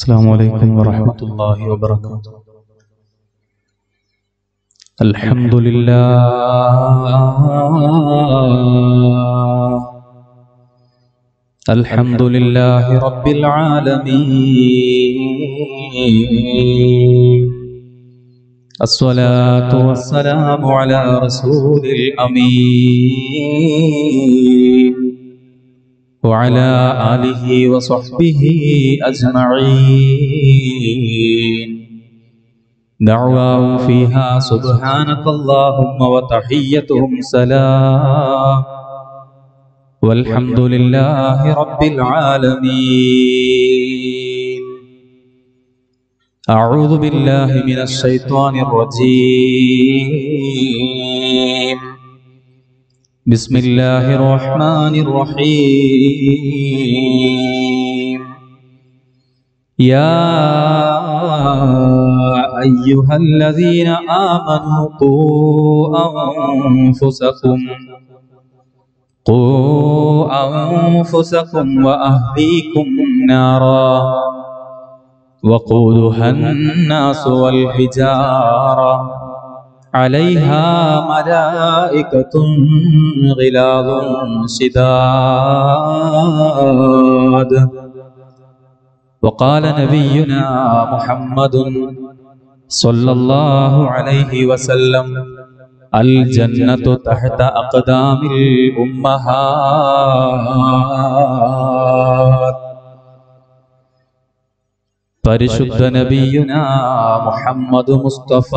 السلام عليكم ورحمة الله وبركاته الحمد لله الحمد لله رب العالمين الصلاة والسلام على رسول الأمين وعلى آله وصحبه أجمعين. دعواهم فيها سبحانك اللهم وتحيتهم سلام. والحمد لله رب العالمين. أعوذ بالله من الشيطان الرجيم. بسم الله الرحمن الرحيم. يا أيها الذين آمنوا قوا أنفسكم قوا أنفسكم وأهليكم نارا وقودها الناس والحجارة. عليها ملائكة غلاظ شداد وقال نبينا محمد صلى الله عليه وسلم الجنة تحت أقدام الأمهات പരിശുദ്ധ നബിയുന മുഹമ്മദ് മുസ്തഫ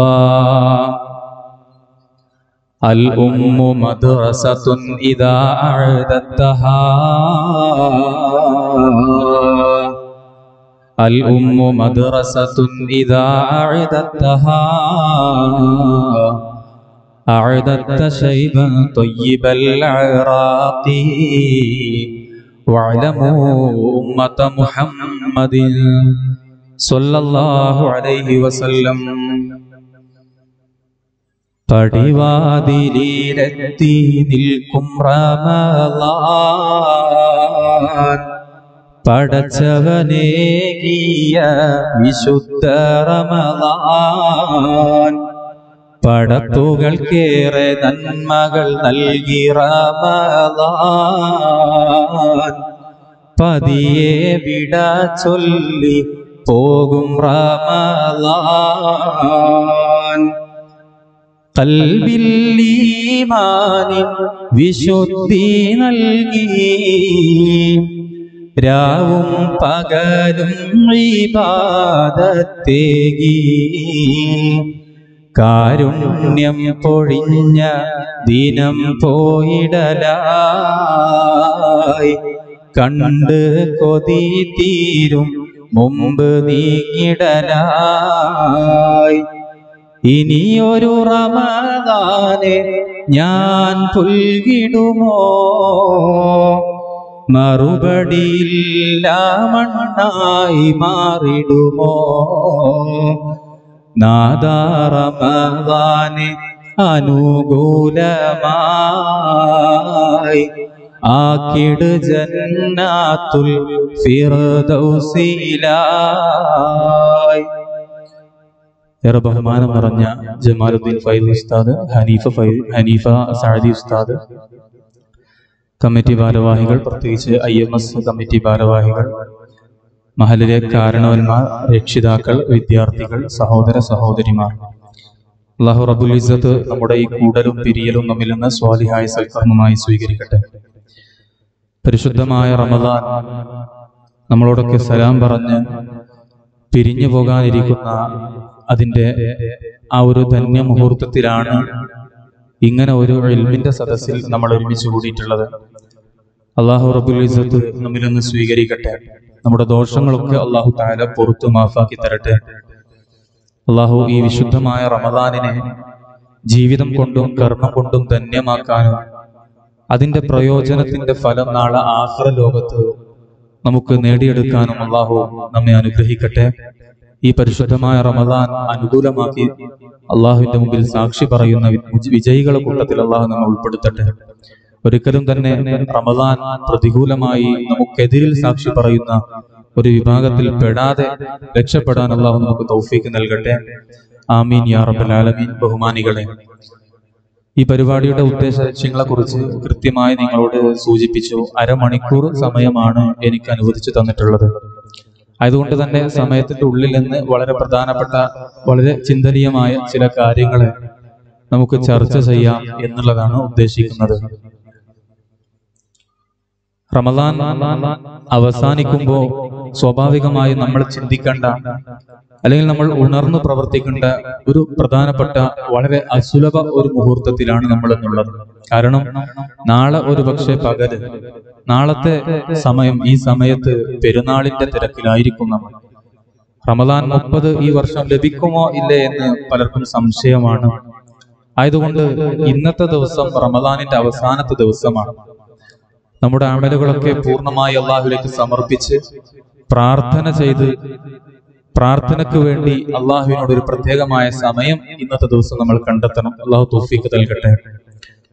الأم مدرسة إذا أعددتها الأم مدرسة إذا أعددتها أعددت شيبا طيب العراق. واعلموا أمة محمد صلى الله عليه وسلم. പടിവാതിലെത്തി നിൽക്കും റമളാൻ പടച്ചവനേകിയ വിശുദ്ധ റമളാൻ പടത്തുകൾക്കേറെ നന്മകൾ നൽകി റമളാൻ പതിയെ വിട ചൊല്ലി പോകും റമളാൻ കൽബിൽ ഈമാനിൻ വിശുദ്ധി നൽകി. രാവും പകലും ഈപാദത്തേകി കാരുണ്യം പൊഴിഞ്ഞ ദിനം പോയിടലായി. കണ്ട് കൊതി തീരും മുമ്പ് നീങ്ങിടലായി. ഇനിയൊരു റമദാനെ ഞാൻ പുൽകിടുമോ? മറുപടിയില്ല മണ്ണായി മാറിടുമോ നാദാറമദാനെ അനുകൂലമായി ആക്കിട് ജന്നാത്തുൽ ഫിർദൗസിലായി. ഏറെ ബഹുമാനം നിറഞ്ഞ ജമാലുദ്ദീൻ ഫൈൽ ഉസ്താദ് ഹനീഫ ഫൈ ഹനീഫ സാദി ഉസ്താദ് കമ്മിറ്റി ഭാരവാഹികൾ പ്രത്യേകിച്ച് ഐ എം എസ് കമ്മിറ്റി ഭാരവാഹികൾ മഹലിലെ കാരണവന്മാർ രക്ഷിതാക്കൾ വിദ്യാർത്ഥികൾ സഹോദര സഹോദരിമാർ. അള്ളാഹു റബുൽ ഇസത്ത് നമ്മുടെ ഈ കൂടലും പിരിയലും നമ്മിൽ നിന്ന് സ്വാലിഹായ സൽക്കർമ്മമായി സ്വീകരിക്കട്ടെ. പരിശുദ്ധമായ റമദാൻ നമ്മളോടൊക്കെ സലാം പറഞ്ഞ് പിരിഞ്ഞു പോകാനിരിക്കുന്ന അതിന്റെ ആ ഒരു ധന്യ മുഹൂർത്തത്തിലാണ് ഇങ്ങനെ ഒരു എൽമിന്റെ സദസ്സിൽ നമ്മൾ ഒരുമിച്ച് കൂടിയിട്ടുള്ളത്. അള്ളാഹു റബുൽ ഇസത്ത് നമ്മിൽ ഒന്ന് സ്വീകരിക്കട്ടെ. നമ്മുടെ ദോഷങ്ങളൊക്കെ അള്ളാഹു താല പുറത്തു മാഫാക്കി തരട്ടെ. അള്ളാഹു ഈ വിശുദ്ധമായ റമദാനിനെ ജീവിതം കൊണ്ടും കർമ്മം കൊണ്ടും ധന്യമാക്കാനും അതിന്റെ പ്രയോജനത്തിന്റെ ഫലം നാളെ ആഹ്ര ലോകത്ത് നമുക്ക് നേടിയെടുക്കാനും അള്ളാഹു നമ്മെ അനുഗ്രഹിക്കട്ടെ. ഈ പരിശുദ്ധമായ റമദാൻ അനുകൂലമാക്കി. അള്ളാഹുവിന്റെ മുമ്പിൽ സാക്ഷി പറയുന്ന വിജയികളെ കൂട്ടത്തിൽ അള്ളാഹു നമ്മെ ഉൾപ്പെടുത്തട്ടെ. ഒരിക്കലും തന്നെ റമദാൻ പ്രതികൂലമായി നമുക്കെതിരിൽ സാക്ഷി പറയുന്ന ഒരു വിഭാഗത്തിൽ പെടാതെ രക്ഷപ്പെടാൻ അള്ളാഹു നമുക്ക് തൗഫീക്ക് നൽകട്ടെ. ആമീൻ യാ റബ്ബൽ ആലമീൻ. ബഹുമാനികളെ ഈ പരിപാടിയുടെ ഉദ്ദേശ ലക്ഷ്യങ്ങളെ കുറിച്ച് കൃത്യമായി നിങ്ങളോട് സൂചിപ്പിച്ചു. അരമണിക്കൂർ സമയമാണ് എനിക്ക് അനുവദിച്ചു തന്നിട്ടുള്ളത്. അതുകൊണ്ട് തന്നെ സമയത്തിന്റെ ഉള്ളിൽ നിന്ന് വളരെ പ്രധാനപ്പെട്ട വളരെ ചിന്തനീയമായ ചില കാര്യങ്ങളെ നമുക്ക് ചർച്ച ചെയ്യാം എന്നുള്ളതാണ് ഉദ്ദേശിക്കുന്നത്. റമദാൻ അവസാനിക്കുമ്പോൾ സ്വാഭാവികമായി നമ്മൾ ചിന്തിക്കേണ്ട അല്ലെങ്കിൽ നമ്മൾ ഉണർന്നു പ്രവർത്തിക്കേണ്ട ഒരു പ്രധാനപ്പെട്ട വളരെ അസുലഭ ഒരു മുഹൂർത്തത്തിലാണ് നമ്മൾ എന്നുള്ളത് കാരണം നാളെ ഒരു പക്ഷേ പകൽ നാളത്തെ സമയം ഈ സമയത്ത് പെരുന്നാളിന്റെ തിരക്കിലായിരിക്കും നമ്മൾ. റമദാൻ മുപ്പത് ഈ വർഷം ലഭിക്കുമോ ഇല്ലേ എന്ന് പലർക്കും സംശയമാണ്. ആയതുകൊണ്ട് ഇന്നത്തെ ദിവസം റമദാനിന്റെ അവസാനത്തെ ദിവസമാണ്. നമ്മുടെ അമലുകളൊക്കെ പൂർണമായി അള്ളാഹുലേക്ക് സമർപ്പിച്ച് പ്രാർത്ഥന ചെയ്ത് പ്രാർത്ഥനയ്ക്ക് വേണ്ടി അള്ളാഹുവിനോട് ഒരു പ്രത്യേകമായ സമയം ഇന്നത്തെ ദിവസം നമ്മൾ കണ്ടെത്തണം. അള്ളാഹു തോഫീക്ക് നൽകട്ടെ.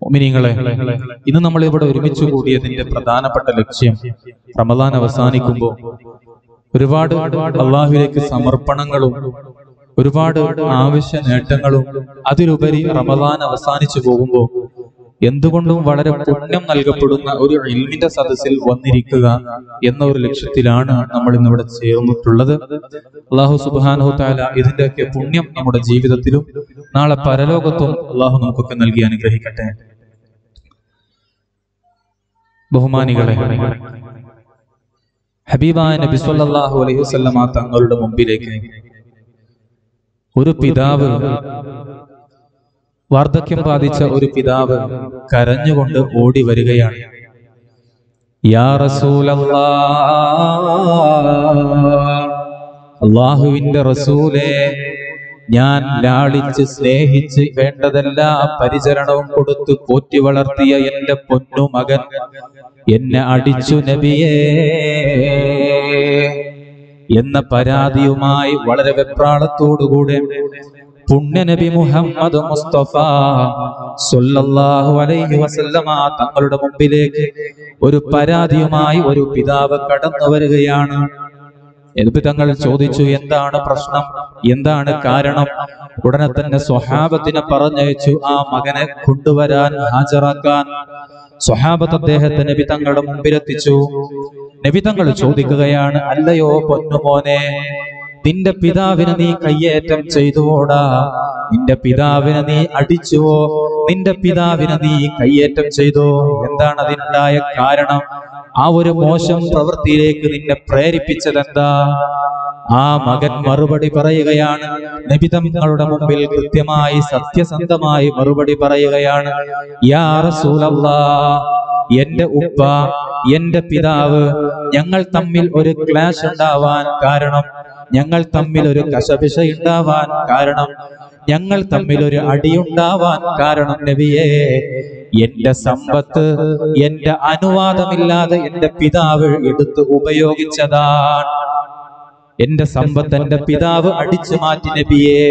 ഒമിനിങ്ങളെ ഇന്ന് നമ്മൾ ഇവിടെ ഒരുമിച്ച് കൂടിയതിന്റെ പ്രധാനപ്പെട്ട ലക്ഷ്യം റമദാൻ അവസാനിക്കുമ്പോൾ ഒരുപാട് അള്ളാഹുലേക്ക് സമർപ്പണങ്ങളും ഒരുപാട് ആവശ്യ നേട്ടങ്ങളും അതിലുപരി റമദാൻ അവസാനിച്ചു പോകുമ്പോൾ എന്തുകൊണ്ടും വളരെ പുണ്യം നൽകപ്പെടുന്ന ഒരു ഇൽമിന്റെ സദസ്സിൽ വന്നിരിക്കുക എന്ന ഒരു ലക്ഷ്യത്തിലാണ് നമ്മൾ ഇന്നിവിടെ ചേർന്നിട്ടുള്ളത്. അള്ളാഹു സുബാനു താല ഇതിന്റെയൊക്കെ പുണ്യം നമ്മുടെ ജീവിതത്തിലും നാളെ പരലോകത്തും അള്ളാഹു നമുക്കൊക്കെ നൽകി അനുഗ്രഹിക്കട്ടെ. ബഹുമാനികളെ ഹബീബായ നബി സല്ലല്ലാഹു അലൈഹി വസല്ലമ തങ്ങളുടെ മുമ്പിലേക്ക് ഒരു പിതാവ് വാർദ്ധക്യം ബാധിച്ച ഒരു പിതാവ് കരഞ്ഞുകൊണ്ട് ഓടി വരികയാണ്. അള്ളാഹുവിന്റെ റസൂലേ ഞാൻ ലാളിച്ച് സ്നേഹിച്ച് വേണ്ടതെല്ലാ പരിചരണവും കൊടുത്ത് പോറ്റി വളർത്തിയ എന്റെ പൊന്നു മകൻ. എന്നെ അടിച്ചു നബിയേ. എന്ന പരാതിയുമായി വളരെ വെപ്രാളത്തോടുകൂടെ പുണ്യനബി മുഹമ്മദ് മുസ്തഫ സൊല്ലാഹു അലൈഹി വസല്ലമ തങ്ങളുടെ മുമ്പിലേക്ക് ഒരു പരാതിയുമായി ഒരു പിതാവ് കടന്നു വരികയാണ് തങ്ങൾ ചോദിച്ചു? എന്താണ് പ്രശ്നം? എന്താണ് കാരണം? ഉടനെ തന്നെ സ്വഹാബത്തിനെ പറഞ്ഞയച്ചു ആ മകനെ കൊണ്ടുവരാൻ ഹാജരാക്കാൻ. സ്വഹാബത്ത് അദ്ദേഹത്തെ നബി തങ്ങളുടെ മുമ്പിലെത്തിച്ചു. നബി തങ്ങൾ ചോദിക്കുകയാണ് അല്ലയോ പൊന്നുമോനെ നിന്റെ പിതാവിന് നീ കയ്യേറ്റം ചെയ്തുവോടാ? നിന്റെ പിതാവിന് നീ അടിച്ചുവോ? നിന്റെ പിതാവിന് നീ കയ്യേറ്റം ചെയ്തോ? എന്താണ് അതിനുണ്ടായ കാരണം? ആ ഒരു മോശം പ്രവൃത്തിയിലേക്ക് നിന്നെ പ്രേരിപ്പിച്ചതെന്താ? ആ മകൻ മറുപടി പറയുകയാണ്. നബിതങ്ങളുടെ മുമ്പിൽ കൃത്യമായി സത്യസന്ധമായി മറുപടി പറയുകയാണ്. എന്റെ ഉപ്പ എന്റെ പിതാവ് ഞങ്ങൾ തമ്മിൽ ഒരു ക്ലാഷ് ഉണ്ടാവാൻ കാരണം ഞങ്ങൾ തമ്മിൽ ഒരു കശപിശ ഉണ്ടാവാൻ കാരണം ഞങ്ങൾ തമ്മിൽ ഒരു അടിയുണ്ടാവാൻ കാരണം നബിയേ എന്റെ സമ്പത്ത് എന്റെ അനുവാദമില്ലാതെ എന്റെ പിതാവ് എടുത്ത് ഉപയോഗിച്ചതാണ്. എന്റെ സമ്പത്ത് എന്റെ പിതാവ് അടിച്ചു മാറ്റി നബിയെ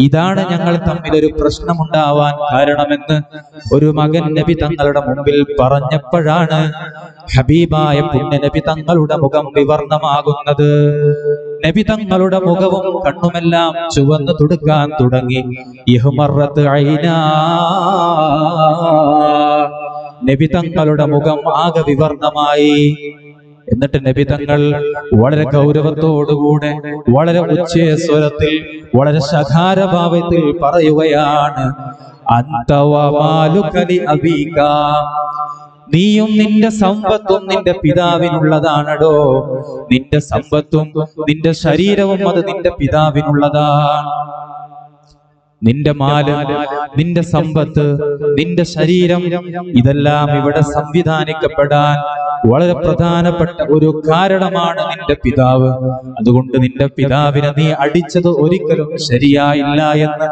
ഇതാണ് ഞങ്ങൾ തമ്മിൽ ഒരു പ്രശ്നമുണ്ടാവാൻ കാരണമെന്ന് ഒരു മകൻ നബി തങ്ങളുടെ മുമ്പിൽ പറഞ്ഞപ്പോഴാണ് ഹബീബായ പുണ്യ നബി തങ്ങളുടെ മുഖം വിവർണമാകുന്നത് നബി തങ്ങളുടെ മുഖവും കണ്ണുമെല്ലാം ചുവന്നു തുടുക്കാൻ തുടങ്ങി. ഇഹ്മറത്ത് ഐനാ. നബി തങ്ങളുടെ മുഖം ആകെ വിവർണമായി എന്നിട്ട് നബി തങ്ങൾ വളരെ ഗൗരവത്തോടുകൂടെ വളരെ ഉച്ചയ സ്വരത്തിൽ വളരെ ശകാരഭാവത്തിൽ പറയുകയാണ് നീയും നിന്റെ സമ്പത്തും നിന്റെ പിതാവിനുള്ളതാണടോ. നിന്റെ സമ്പത്തും നിന്റെ ശരീരവും അത് നിന്റെ പിതാവിനുള്ളതാണ്. നിന്റെ മാൽ നിന്റെ സമ്പത്ത് നിന്റെ ശരീരം ഇതെല്ലാം ഇവിടെ സംവിധാനിക്കപ്പെടാൻ വളരെ പ്രധാനപ്പെട്ട ഒരു കാരണമാണ് നിന്റെ പിതാവ്. അതുകൊണ്ട് നിന്റെ പിതാവിനെ നീ അടിച്ചത് ഒരിക്കലും ശരിയായില്ല എന്ന്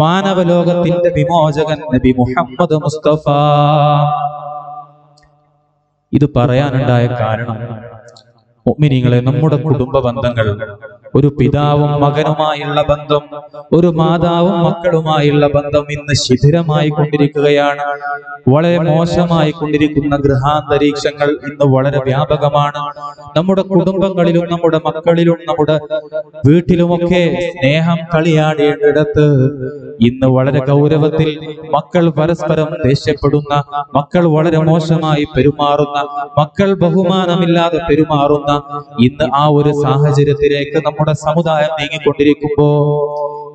മാനവലോകത്തിന്റെ വിമോചകൻ നബി മുഹമ്മദ് മുസ്തഫ. ഇത് പറയാനുണ്ടായ കാരണം മുഅ്മിനീങ്ങളെ നമ്മുടെ കുടുംബ ബന്ധങ്ങൾ ഒരു പിതാവും മകനുമായുള്ള ബന്ധം ഒരു മാതാവും മക്കളുമായുള്ള ബന്ധം ഇന്ന് ശിഥിരമായി കൊണ്ടിരിക്കുകയാണ്. വളരെ മോശമായി കൊണ്ടിരിക്കുന്ന ഗൃഹാന്തരീക്ഷങ്ങൾ ഇന്ന് വളരെ വ്യാപകമാണ്. നമ്മുടെ കുടുംബങ്ങളിലും നമ്മുടെ മക്കളിലും നമ്മുടെ വീട്ടിലുമൊക്കെ സ്നേഹം കളിയാടേണ്ടിടത്ത് ഇന്ന് വളരെ ഗൗരവത്തിൽ മക്കൾ പരസ്പരം ദേഷ്യപ്പെടുന്ന മക്കൾ വളരെ മോശമായി പെരുമാറുന്ന മക്കൾ ബഹുമാനമില്ലാതെ പെരുമാറുന്ന ഇന്ന് ആ ഒരു സാഹചര്യത്തിലേക്ക് നമ്മുടെ സമുദായം നീങ്ങിക്കൊണ്ടിരിക്കുമ്പോ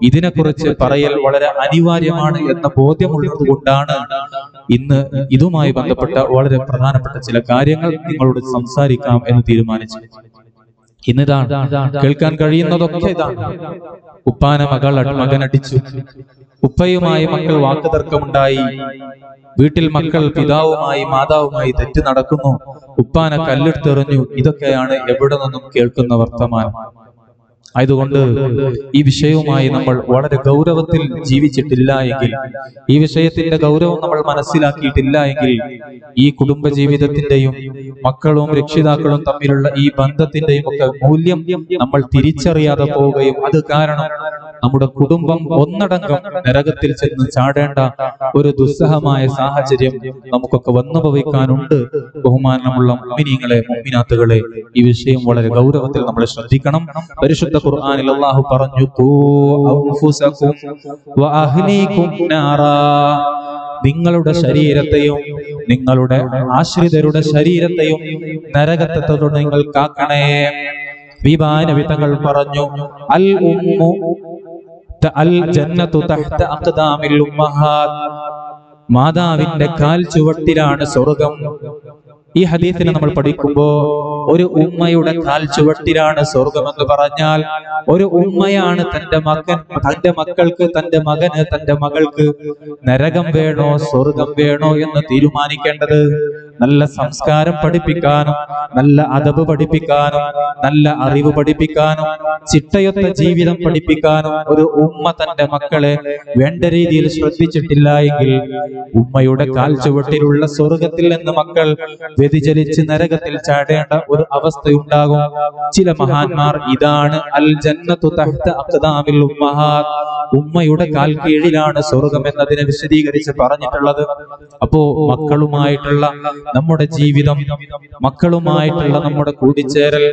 ഇതിനെക്കുറിച്ച് പറയൽ വളരെ അനിവാര്യമാണ് എന്ന ബോധ്യമുള്ളത് കൊണ്ടാണ് ഇന്ന് ഇതുമായി ബന്ധപ്പെട്ട വളരെ പ്രധാനപ്പെട്ട ചില കാര്യങ്ങൾ നിങ്ങളോട് സംസാരിക്കാം എന്ന് തീരുമാനിച്ചു ഇന്നിതാണ് കേൾക്കാൻ കഴിയുന്നതൊക്കെ ഇതാണ്. ഉപ്പാന മകൾ മകൻ അടിച്ചു ഉപ്പയുമായി മക്കൾ വാക്കുതർക്കമുണ്ടായി. വീട്ടിൽ മക്കൾ പിതാവുമായി മാതാവുമായി തെറ്റ് നടക്കുന്നു. ഉപ്പാനെ കല്ലെടുത്തെറിഞ്ഞു. ഇതൊക്കെയാണ് എവിടെ നിന്നും കേൾക്കുന്ന വർത്തമാനം. ആയതുകൊണ്ട് ഈ വിഷയവുമായി നമ്മൾ വളരെ ഗൗരവത്തിൽ ജീവിച്ചിട്ടില്ല എങ്കിൽ ഈ വിഷയത്തിന്റെ ഗൗരവം നമ്മൾ മനസ്സിലാക്കിയിട്ടില്ല എങ്കിൽ ഈ കുടുംബജീവിതത്തിന്റെയും മക്കളും രക്ഷിതാക്കളും തമ്മിലുള്ള ഈ ബന്ധത്തിന്റെയും ഒക്കെ മൂല്യം നമ്മൾ തിരിച്ചറിയാതെ പോവുകയും അത് കാരണം നമ്മുടെ കുടുംബം ഒന്നടങ്കം നരകത്തിൽ ചെന്ന് ചാടേണ്ട ഒരു ദുസ്സഹമായ സാഹചര്യം നമുക്കൊക്കെ വന്നു ഭവിക്കാനുണ്ട് ബഹുമാനമുള്ള മുമ്മിനീങ്ങളെ മുമ്മിനാത്തുകളെ ഈ വിഷയം വളരെ ഗൗരവത്തിൽ നമ്മൾ ശ്രദ്ധിക്കണം. പരിശുദ്ധ ഖുർആനിൽ അള്ളാഹു പറഞ്ഞു. നിങ്ങളുടെ ശരീരത്തെയും നിങ്ങളുടെ ആശ്രിതരുടെ ശരീരത്തെയും നരകത്തെ നിങ്ങൾ കാക്കണേ. വിഭാനവിധങ്ങൾ പറഞ്ഞു അൽ ഉമ്മു അൽ ജന്നത്തു തഹ്ത മാതാവിന്റെ കാൽ ചുവട്ടിലാണ് സ്വർഗം. ഈ ഹദീസിനെ നമ്മൾ പഠിക്കുമ്പോ ഒരു ഉമ്മയുടെ കാൽ ചുവട്ടിലാണ് സ്വർഗം എന്ന് പറഞ്ഞാൽ ഒരു ഉമ്മയാണ് തന്റെ മകൻ തന്റെ മക്കൾക്ക് തന്റെ മകന് തന്റെ മകൾക്ക് നരകം വേണോ സ്വർഗം വേണോ എന്ന് തീരുമാനിക്കേണ്ടത് നല്ല സംസ്കാരം പഠിപ്പിക്കാനും നല്ല അദബ് പഠിപ്പിക്കാനും നല്ല അറിവ് പഠിപ്പിക്കാനും ചിട്ടയൊത്ത ജീവിതം പഠിപ്പിക്കാനും ഒരു ഉമ്മ തന്റെ മക്കളെ വേണ്ട രീതിയിൽ ശ്രദ്ധിച്ചിട്ടില്ല എങ്കിൽ ഉമ്മയുടെ കാൽ ചുവട്ടിലുള്ള സ്വർഗത്തിൽ നിന്ന് മക്കൾ വ്യതിചലിച്ച് നരകത്തിൽ ചാടേണ്ട ഒരു അവസ്ഥയുണ്ടാകും. ചില മഹാന്മാർ ഇതാണ് അൽ ജന്നത്തു തഹ്ത അഖ്ദാമിൽ ഉമ്മഹാ. ഉമ്മയുടെ കാൽ കീഴിലാണ് സ്വർഗം എന്നതിനെ വിശദീകരിച്ച് പറഞ്ഞിട്ടുള്ളത്. അപ്പോ മക്കളുമായിട്ടുള്ള നമ്മുടെ ജീവിതം മക്കളുമായിട്ടുള്ള നമ്മുടെ കൂടിച്ചേരൽ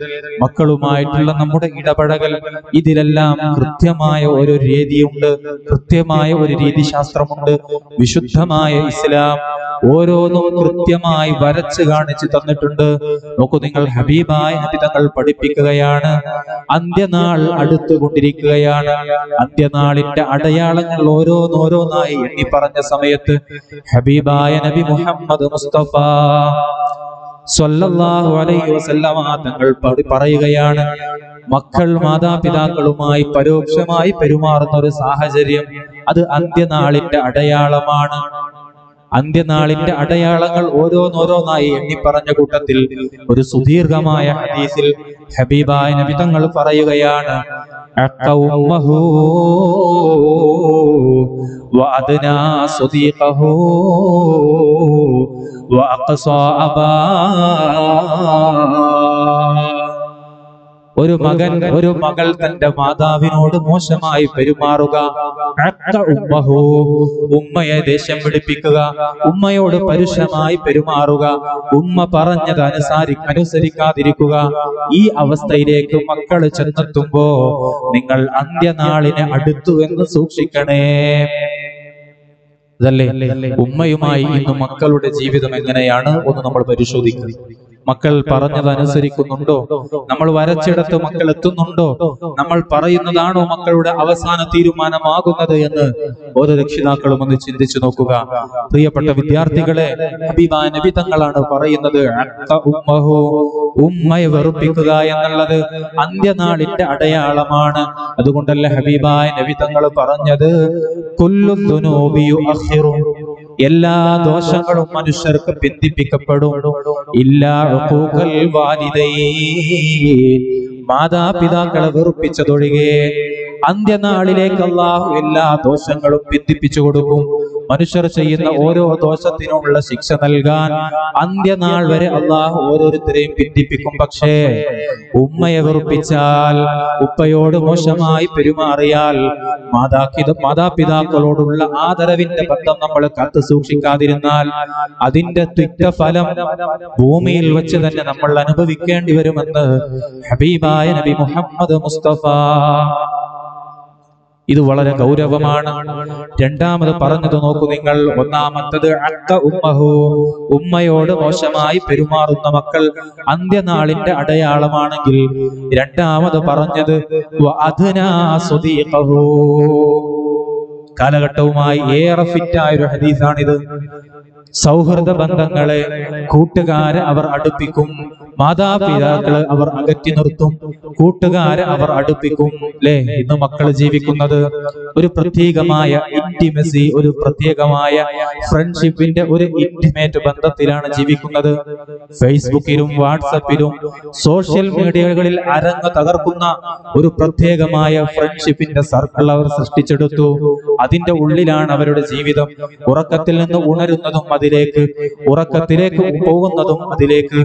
മക്കളുമായിട്ടുള്ള നമ്മുടെ ഇടപഴകൽ ഇതിലെല്ലാം കൃത്യമായ ഒരു രീതിയുണ്ട് കൃത്യമായ ഒരു രീതിശാസ്ത്രമുണ്ട് വിശുദ്ധമായ ഇസ്ലാം ഓരോന്നും കൃത്യമായി വരച്ച് കാണിച്ചു തന്നിട്ടുണ്ട്. നോക്കൂ നിങ്ങൾ ഹബീബായ തങ്ങൾ പഠിപ്പിക്കുകയാണ് അന്ത്യനാൾ അടുത്തുകൊണ്ടിരിക്കുകയാണ്. അന്ത്യനാളിന്റെ അടയാളങ്ങൾ ഓരോന്നോരോന്നായി എണ്ണി പറഞ്ഞ സമയത്ത് ഹബീബായ നബി മുഹമ്മദ് മുസ്തഫ സ്വല്ലല്ലാഹു അലൈഹി വസല്ലമ തങ്ങൾ പറയുകയാണ്. മക്കൾ മാതാപിതാക്കളുമായി പരോക്ഷമായി പെരുമാറുന്ന ഒരു സാഹചര്യം അത് അന്ത്യനാളിന്റെ അടയാളമാണ്. അന്ത്യനാളിന്റെ അടയാളങ്ങൾ ഓരോന്നോരോന്നായി എണ്ണി പറഞ്ഞ കൂട്ടത്തിൽ ഒരു സുദീർഘമായ ഹദീസിൽ ഹബീബായ നബി തങ്ങൾ പറയുകയാണ് അക്ക صديقه وأقصى സ്വദീഖഹു ഒരു മകൻ ഒരു മകൾ തന്റെ മാതാവിനോട് മോശമായി പെരുമാറുക. ഉമ്മയെ ദേഷ്യം പിടിപ്പിക്കുക. ഉമ്മയോട് പരുഷമായി പെരുമാറുക. ഉമ്മ പറഞ്ഞത് അനുസാരി അനുസരിക്കാതിരിക്കുക. ഈ അവസ്ഥയിലേക്ക് മക്കൾ ചെന്നെത്തുമ്പോ നിങ്ങൾ അന്ത്യനാളിനെ അടുത്തു എന്ന് സൂക്ഷിക്കണേ. ഇതല്ലേ? ഉമ്മയുമായി ഇന്ന് മക്കളുടെ ജീവിതം എങ്ങനെയാണ് ഒന്ന് നമ്മൾ പരിശോധിക്കുക മക്കൾ പറഞ്ഞത് അനുസരിക്കുന്നുണ്ടോ നമ്മൾ വരച്ചിടത്ത് മക്കൾ എത്തുന്നുണ്ടോ? നമ്മൾ പറയുന്നതാണോ മക്കളുടെ അവസാന തീരുമാനമാകുന്നത് എന്ന് ഓരോ രക്ഷിതാക്കളും ഒന്ന് ചിന്തിച്ചു നോക്കുക. പ്രിയപ്പെട്ട വിദ്യാർത്ഥികളെ അഭിമാനവിധങ്ങളാണ് നബി തങ്ങളാണ് പറയുന്നത് ഉമ്മയെ വെറുപ്പിക്കുക എന്നുള്ളത് അന്ത്യനാളിന്റെ അടയാളമാണ്. അതുകൊണ്ടല്ല ഹബീബായ നബി തങ്ങൾ പറഞ്ഞത് കൊല്ലുന്നു. എല്ലാ ദോഷങ്ങളും മനുഷ്യർക്ക് ബന്ധിപ്പിക്കപ്പെടും ഇല്ലാ മാതാപിതാക്കളെ വെറുപ്പിച്ചതൊഴികെ അന്ത്യനാളിലേക്ക് എല്ലാ ദോഷങ്ങളും ബന്ധിപ്പിച്ചു കൊടുക്കും. മനുഷ്യർ ചെയ്യുന്ന ഓരോ ദോഷത്തിനുമുള്ള ശിക്ഷ നൽകാൻ അന്ത്യനാൾ വരെ അള്ളാഹു ഓരോരുത്തരെയും പിന്തിപ്പിക്കും. പക്ഷേ ഉമ്മയെ വെറുപ്പിച്ചാൽ ഉപ്പയോട് മോശമായി പെരുമാറിയാൽ മാതാപിത മാതാപിതാക്കളോടുള്ള ആദരവിന്റെ ബന്ധം നമ്മൾ കാത്തു സൂക്ഷിക്കാതിരുന്നാൽ അതിന്റെ തുറ്റഫലം ഭൂമിയിൽ വെച്ച് തന്നെ നമ്മൾ അനുഭവിക്കേണ്ടി വരുമെന്ന് ഹബീബായ നബി മുഹമ്മദ് മുസ്തഫ. ഇത് വളരെ ഗൗരവമാണ്. രണ്ടാമത് പറഞ്ഞത് നോക്കൂ നിങ്ങൾ. ഒന്നാമത്തത് അക്ക ഉമ്മഹു. ഉമ്മയോട് മോശമായി പെരുമാറുന്ന മക്കൾ അന്ത്യനാളിന്റെ അടയാളമാണെങ്കിൽ രണ്ടാമത് പറഞ്ഞത് കാലഘട്ടവുമായി ഏറെ ഫിറ്റായ ഒരു ഹദീസാണിത്. സൗഹൃദ ബന്ധങ്ങളെ കൂട്ടുകാരെ അവർ അടുപ്പിക്കും. മാതാപിതാക്കളെ അവർ അകറ്റി നിർത്തും. കൂട്ടുകാരെ അവർ അടുപ്പിക്കും. അല്ലേ ഇന്ന് മക്കൾ ജീവിക്കുന്നത് ഒരു പ്രത്യേകമായ ഇന്റിമസി ഒരു പ്രത്യേകമായ ഫ്രണ്ട്ഷിപ്പിന്റെ ഒരു ഇന്റിമേറ്റ് ബന്ധത്തിലാണ് ജീവിക്കുന്നത്. ഫേസ്ബുക്കിലും വാട്സപ്പിലും സോഷ്യൽ മീഡിയകളിൽ അരങ്ങ് തകർക്കുന്ന ഒരു പ്രത്യേകമായ ഫ്രണ്ട്ഷിപ്പിന്റെ സർക്കിൾ അവർ സൃഷ്ടിച്ചെടുത്തു. അതിന്റെ ഉള്ളിലാണ് അവരുടെ ജീവിതം. ഉറക്കത്തിൽ നിന്ന് ഉണരുന്നതും അതിലേക്ക് ഉറക്കത്തിലേക്ക് പോകുന്നതും അതിലേക്ക്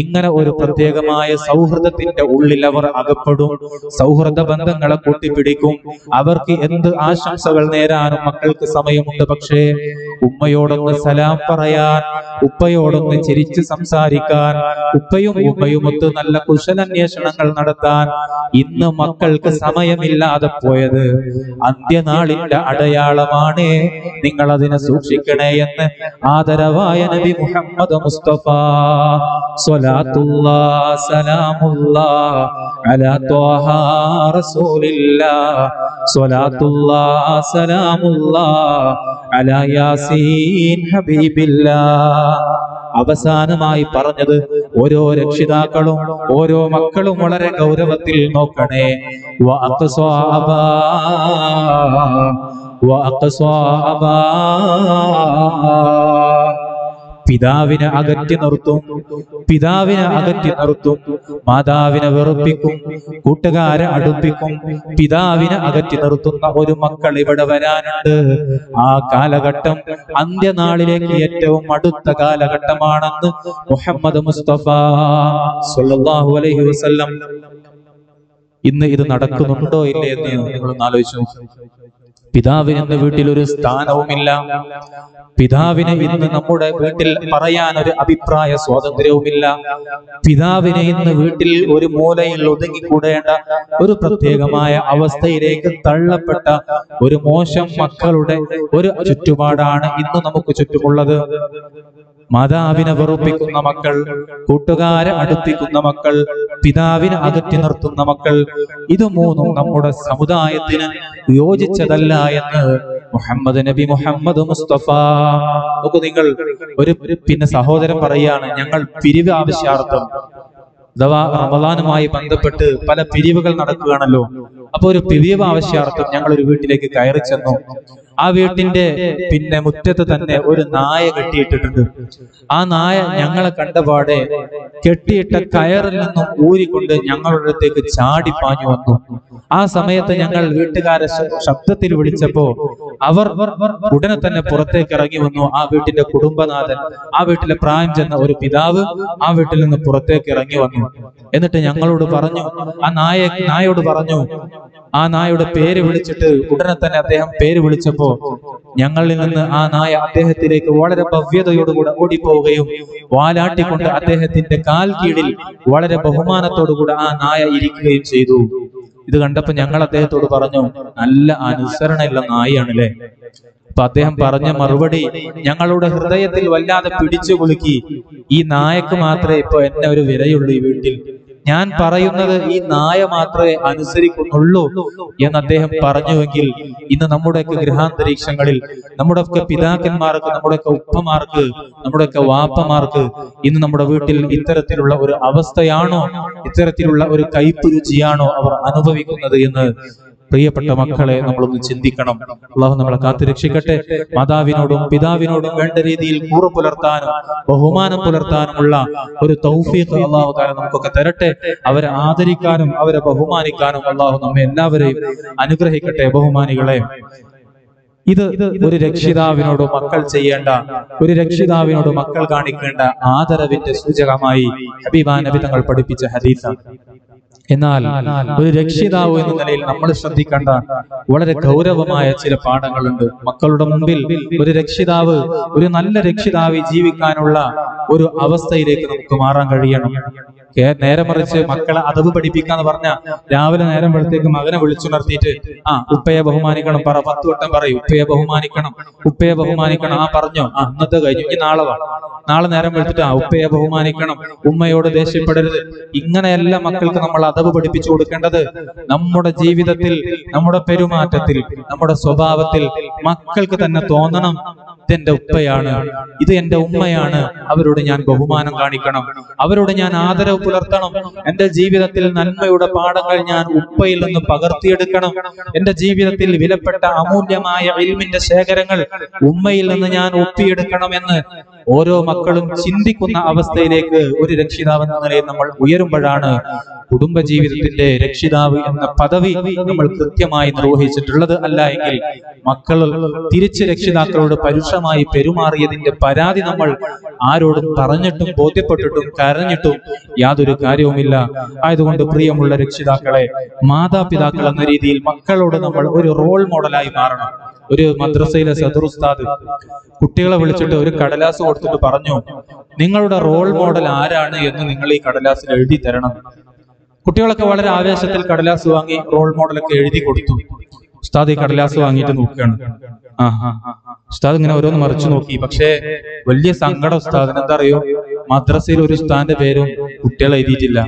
ഇങ്ങനെ ഒരു പ്രത്യേകമായ സൗഹൃദത്തിന്റെ ഉള്ളിൽ അവർ അകപ്പെടും. സൗഹൃദ ബന്ധങ്ങളെ കൂട്ടിപ്പിടിക്കും. അവർക്ക് എന്ത് ആശംസകൾ നേരാനും മക്കൾക്ക് സമയമുണ്ട്. പക്ഷേ ഉമ്മയോടൊന്ന് സലാം പറയാൻ ഉപ്പയോടൊന്ന് ചിരിച്ച് സംസാരിക്കാൻ ഉപ്പയും ഉമ്മയും ഒത്ത് നല്ല കുശലന്വേഷണങ്ങൾ നടത്താൻ ഇന്ന് മക്കൾക്ക് സമയമില്ലാതെ പോയത് അന്ത്യനാളിന്റെ അടയാളമാണ്. നിങ്ങൾ അതിനെ സൂക്ഷിക്കണേ എന്ന് ആദരവായ നബി മുഹമ്മദ് മുസ്തഫ. അലാ അലാ യാസീൻ ഹബീബില്ലാ. അവസാനമായി പറഞ്ഞത് ഓരോ രക്ഷിതാക്കളും ഓരോ മക്കളും വളരെ ഗൗരവത്തിൽ നോക്കണേ. വഅഖ്സാ വഅഖ്സാ പിതാവിനെ അകറ്റി നിർത്തും പിതാവിനെ അകറ്റി നിർത്തും മാതാവിനെ വെറുപ്പിക്കും കൂട്ടുകാരെ അടുപ്പിക്കും പിതാവിനെ അകറ്റി നിർത്തുന്ന ഒരു മക്കൾ ഇവിടെ വരാനുണ്ട്. ആ കാലഘട്ടം അന്ത്യനാളിലേക്ക് ഏറ്റവും അടുത്ത കാലഘട്ടമാണെന്ന് മുഹമ്മദ് മുസ്തഫ സല്ലല്ലാഹു അലൈഹി വസല്ലം. ഇന്ന് ഇത് നടക്കുന്നുണ്ടോ ഇല്ലേ എന്ന് നിങ്ങളൊന്ന് ആലോചിച്ചു. പിതാവിന് ഇന്ന് വീട്ടിൽ ഒരു സ്ഥാനവുമില്ല. പിതാവിന് ഇന്ന് നമ്മുടെ വീട്ടിൽ പറയാൻ ഒരു അഭിപ്രായ സ്വാതന്ത്ര്യവുമില്ല. പിതാവിനെ ഇന്ന് വീട്ടിൽ ഒരു മൂലയിൽ ഒതുങ്ങിക്കൂടേണ്ട ഒരു പ്രത്യേകമായ അവസ്ഥയിലേക്ക് തള്ളപ്പെട്ട ഒരു മോശം മക്കളുടെ ഒരു ചുറ്റുപാടാണ് ഇന്ന് നമുക്ക് ചുറ്റുമുള്ളത്. മാതാവിനെ വെറുപ്പിക്കുന്ന മക്കൾ കൂട്ടുകാരെ അടുപ്പിക്കുന്ന മക്കൾ പിതാവിനെ അകറ്റി നിർത്തുന്ന മക്കൾ ഇത് മൂന്നും നമ്മുടെ സമുദായത്തിന് യോജിച്ചതല്ല എന്ന് മുഹമ്മദ് നബി മുഹമ്മദ് മുസ്തഫ. നോക്കൂ നിങ്ങൾ ഒരു പിന്നെ സഹോദരൻ പറയാണ് ഞങ്ങൾ പിരിവ് ആവശ്യാർത്ഥം. അഥവാ റമദാനുമായി ബന്ധപ്പെട്ട് പല പിരിവുകൾ നടക്കുകയാണല്ലോ. അപ്പൊ ഒരു പിരിവ് ആവശ്യാർത്ഥം ഞങ്ങൾ ഒരു വീട്ടിലേക്ക് കയറി ചെന്നു. ആ വീട്ടിന്റെ പിന്നെ മുറ്റത്ത് തന്നെ ഒരു നായ കെട്ടിയിട്ടിട്ടുണ്ട്. ആ നായ ഞങ്ങളെ കണ്ടപാടെ കെട്ടിയിട്ട കയറിൽ നിന്നും ഊരിക്കൊണ്ട് ഞങ്ങളുടെ അടുത്തേക്ക് ചാടി പാഞ്ഞു വന്നു. ആ സമയത്ത് ഞങ്ങൾ വീട്ടുകാരെ ശബ്ദത്തിൽ വിളിച്ചപ്പോ അവർ ഉടനെ തന്നെ പുറത്തേക്ക് ഇറങ്ങി വന്നു. ആ വീട്ടിന്റെ കുടുംബനാഥൻ ആ വീട്ടിലെ പ്രായം ചെന്ന ഒരു പിതാവ് ആ വീട്ടിൽ നിന്ന് പുറത്തേക്ക് ഇറങ്ങി വന്നു. എന്നിട്ട് ഞങ്ങളോട് പറഞ്ഞു ആ നായ നായോട് പറഞ്ഞു ആ നായയുടെ പേര് വിളിച്ചിട്ട് ഉടനെ തന്നെ അദ്ദേഹം പേര് വിളിച്ചപ്പോ ഞങ്ങളിൽ നിന്ന് ആ നായ അദ്ദേഹത്തിലേക്ക് വളരെ ഭവ്യതയോടുകൂടെ ഓടിപ്പോവുകയും വാലാട്ടിക്കൊണ്ട് അദ്ദേഹത്തിന്റെ കാൽ കീഴിൽ വളരെ ബഹുമാനത്തോടുകൂടെ ആ നായ ഇരിക്കുകയും ചെയ്തു. ഇത് കണ്ടപ്പോ ഞങ്ങൾ അദ്ദേഹത്തോട് പറഞ്ഞു നല്ല അനുസരണയുള്ള നായയാണല്ലേ? അപ്പൊ അദ്ദേഹം പറഞ്ഞ മറുപടി ഞങ്ങളുടെ ഹൃദയത്തിൽ വല്ലാതെ പിടിച്ചു കുലുക്കി. ഈ നായക്ക് മാത്രമേ ഇപ്പൊ എന്നെ ഒരു വിലയുള്ളൂ ഈ വീട്ടിൽ. ഞാൻ പറയുന്നത് ഈ നായ മാത്രമേ അനുസരിക്കുന്നുള്ളൂ എന്ന് അദ്ദേഹം പറഞ്ഞുവെങ്കിൽ ഇന്ന് നമ്മുടെയൊക്കെ ഗൃഹാന്തരീക്ഷങ്ങളിൽ നമ്മുടെയൊക്കെ പിതാക്കന്മാർക്ക് നമ്മുടെയൊക്കെ ഉപ്പമാർക്ക് നമ്മുടെയൊക്കെ വാപ്പമാർക്ക് ഇന്ന് നമ്മുടെ വീട്ടിൽ ഇത്തരത്തിലുള്ള ഒരു അവസ്ഥയാണോ ഇത്തരത്തിലുള്ള ഒരു കയ്പ് രുചിയാണോ അവർ അനുഭവിക്കുന്നത് എന്ന് പ്രിയപ്പെട്ട മക്കളെ നമ്മളൊന്ന് ചിന്തിക്കണം. അള്ളാഹു നമ്മളെ കാത്തുരക്ഷിക്കട്ടെ. മാതാവിനോടും പിതാവിനോടും വേണ്ട രീതിയിൽ കൂറു പുലർത്താനും ബഹുമാനം പുലർത്താനുമുള്ള ഒരു തൗഫീഖ് അള്ളാഹു താല നമുക്കൊക്കെ തരട്ടെ. അവരെ ആദരിക്കാനും അവരെ ബഹുമാനിക്കാനും അള്ളാഹു നമ്മെ എല്ലാവരെയും അനുഗ്രഹിക്കട്ടെ ബഹുമാനികളെ. ഇത് ഒരു രക്ഷിതാവിനോട് മക്കൾ ചെയ്യേണ്ട ഒരു രക്ഷിതാവിനോട് മക്കൾ കാണിക്കേണ്ട ആദരവിന്റെ സൂചകമായി ഹബീബാ നബി തങ്ങൾ പഠിപ്പിച്ച ഹദീസാണ്. എന്നാൽ ഒരു രക്ഷിതാവ് എന്ന നിലയിൽ നമ്മൾ ശ്രദ്ധിക്കേണ്ട വളരെ ഗൗരവമായ ചില പാഠങ്ങളുണ്ട്. മക്കളുടെ മുമ്പിൽ ഒരു രക്ഷിതാവ് ഒരു നല്ല രക്ഷിതാവ് ജീവിക്കാനുള്ള ഒരു അവസ്ഥയിലേക്ക് നമുക്ക് മാറാൻ കഴിയണം. നേരെ മറിച്ച് മക്കളെ അതവ് പഠിപ്പിക്കാന്ന് പറഞ്ഞ രാവിലെ നേരം വെളുത്തേക്ക് മകനെ വിളിച്ചുണർത്തിയിട്ട് ആ ഉപ്പയെ ബഹുമാനിക്കണം പറ പത്ത് വട്ടം പറയും ഉപ്പയെ ബഹുമാനിക്കണം ഉപ്പയെ ബഹുമാനിക്കണം. ആ പറഞ്ഞോ ആ ഇന്നത്തെ കഴിഞ്ഞു ഇനി നാളെ വാ. നാളെ നേരം വെളുത്തിട്ട് ആ ഉപ്പയെ ബഹുമാനിക്കണം ഉമ്മയോട് ദേഷ്യപ്പെടരുത്. ഇങ്ങനെയല്ല മക്കൾക്ക് നമ്മൾ അതവ് പഠിപ്പിച്ചു കൊടുക്കേണ്ടത് നമ്മുടെ ജീവിതത്തിൽ നമ്മുടെ പെരുമാറ്റത്തിൽ നമ്മുടെ സ്വഭാവത്തിൽ മക്കൾക്ക് തന്നെ തോന്നണം. ഇതെന്റെ ഉപ്പയാണ്. ഇത് എന്റെ ഉമ്മയാണ്. അവരോട് ഞാൻ ബഹുമാനം കാണിക്കണം. അവരോട് ഞാൻ ആദരവ് പുലർത്തണം. എന്റെ ജീവിതത്തിൽ നന്മയുടെ പാഠങ്ങൾ ഞാൻ ഉപ്പയിൽ നിന്ന് പകർത്തിയെടുക്കണം. എന്റെ ജീവിതത്തിൽ വിലപ്പെട്ട അമൂല്യമായ ഇൽമിന്റെ ശേഖരങ്ങൾ ഉമ്മയിൽ നിന്ന് ഞാൻ ഒപ്പിയെടുക്കണമെന്ന് ഓരോ മക്കളും ചിന്തിക്കുന്ന അവസ്ഥയിലേക്ക് ഒരു രക്ഷിതാവ് എന്ന നിലയിൽ നമ്മൾ ഉയരുമ്പോഴാണ് കുടുംബ ജീവിതത്തിന്റെ രക്ഷിതാവ് എന്ന പദവി നമ്മൾ കൃത്യമായി നിർവഹിച്ചിട്ടുള്ളത് അല്ല എങ്കിൽ മക്കൾ തിരിച്ച് രക്ഷിതാക്കളോട് പരുഷമായി പെരുമാറിയതിന്റെ പരാതി നമ്മൾ ആരോടും പറഞ്ഞിട്ടും ബോധ്യപ്പെട്ടിട്ടും കരഞ്ഞിട്ടും യാതൊരു കാര്യവുമില്ല. ആയതുകൊണ്ട് പ്രിയമുള്ള രക്ഷിതാക്കളെ മാതാപിതാക്കൾ എന്ന രീതിയിൽ മക്കളോട് നമ്മൾ ഒരു റോൾ മോഡലായി മാറണം. ഒരു മദ്രസയിലെ സദർ ഉസ്താദ് കുട്ടികളെ വിളിച്ചിട്ട് ഒരു കടലാസ് കൊടുത്തിട്ട് പറഞ്ഞു നിങ്ങളുടെ റോൾ മോഡൽ ആരാണ് എന്ന് നിങ്ങൾ ഈ കടലാസിൽ എഴുതി തരണം. കുട്ടികളൊക്കെ വളരെ ആവേശത്തിൽ കടലാസ് വാങ്ങി റോൾ മോഡലൊക്കെ എഴുതി കൊടുത്തു. ഉസ്താദ് ഈ കടലാസ് വാങ്ങിയിട്ട് നോക്കുകയാണ്. ഉസ്താദ് ഇങ്ങനെ ഓരോന്ന് മറിച്ചു നോക്കി. പക്ഷേ വലിയ സങ്കടം ഉസ്താദിന്. എന്താ അറിയോ? മദ്രസയിൽ ഒരു ഉസ്താദിന്റെ പേരും കുട്ടികൾ എഴുതിയിട്ടില്ല.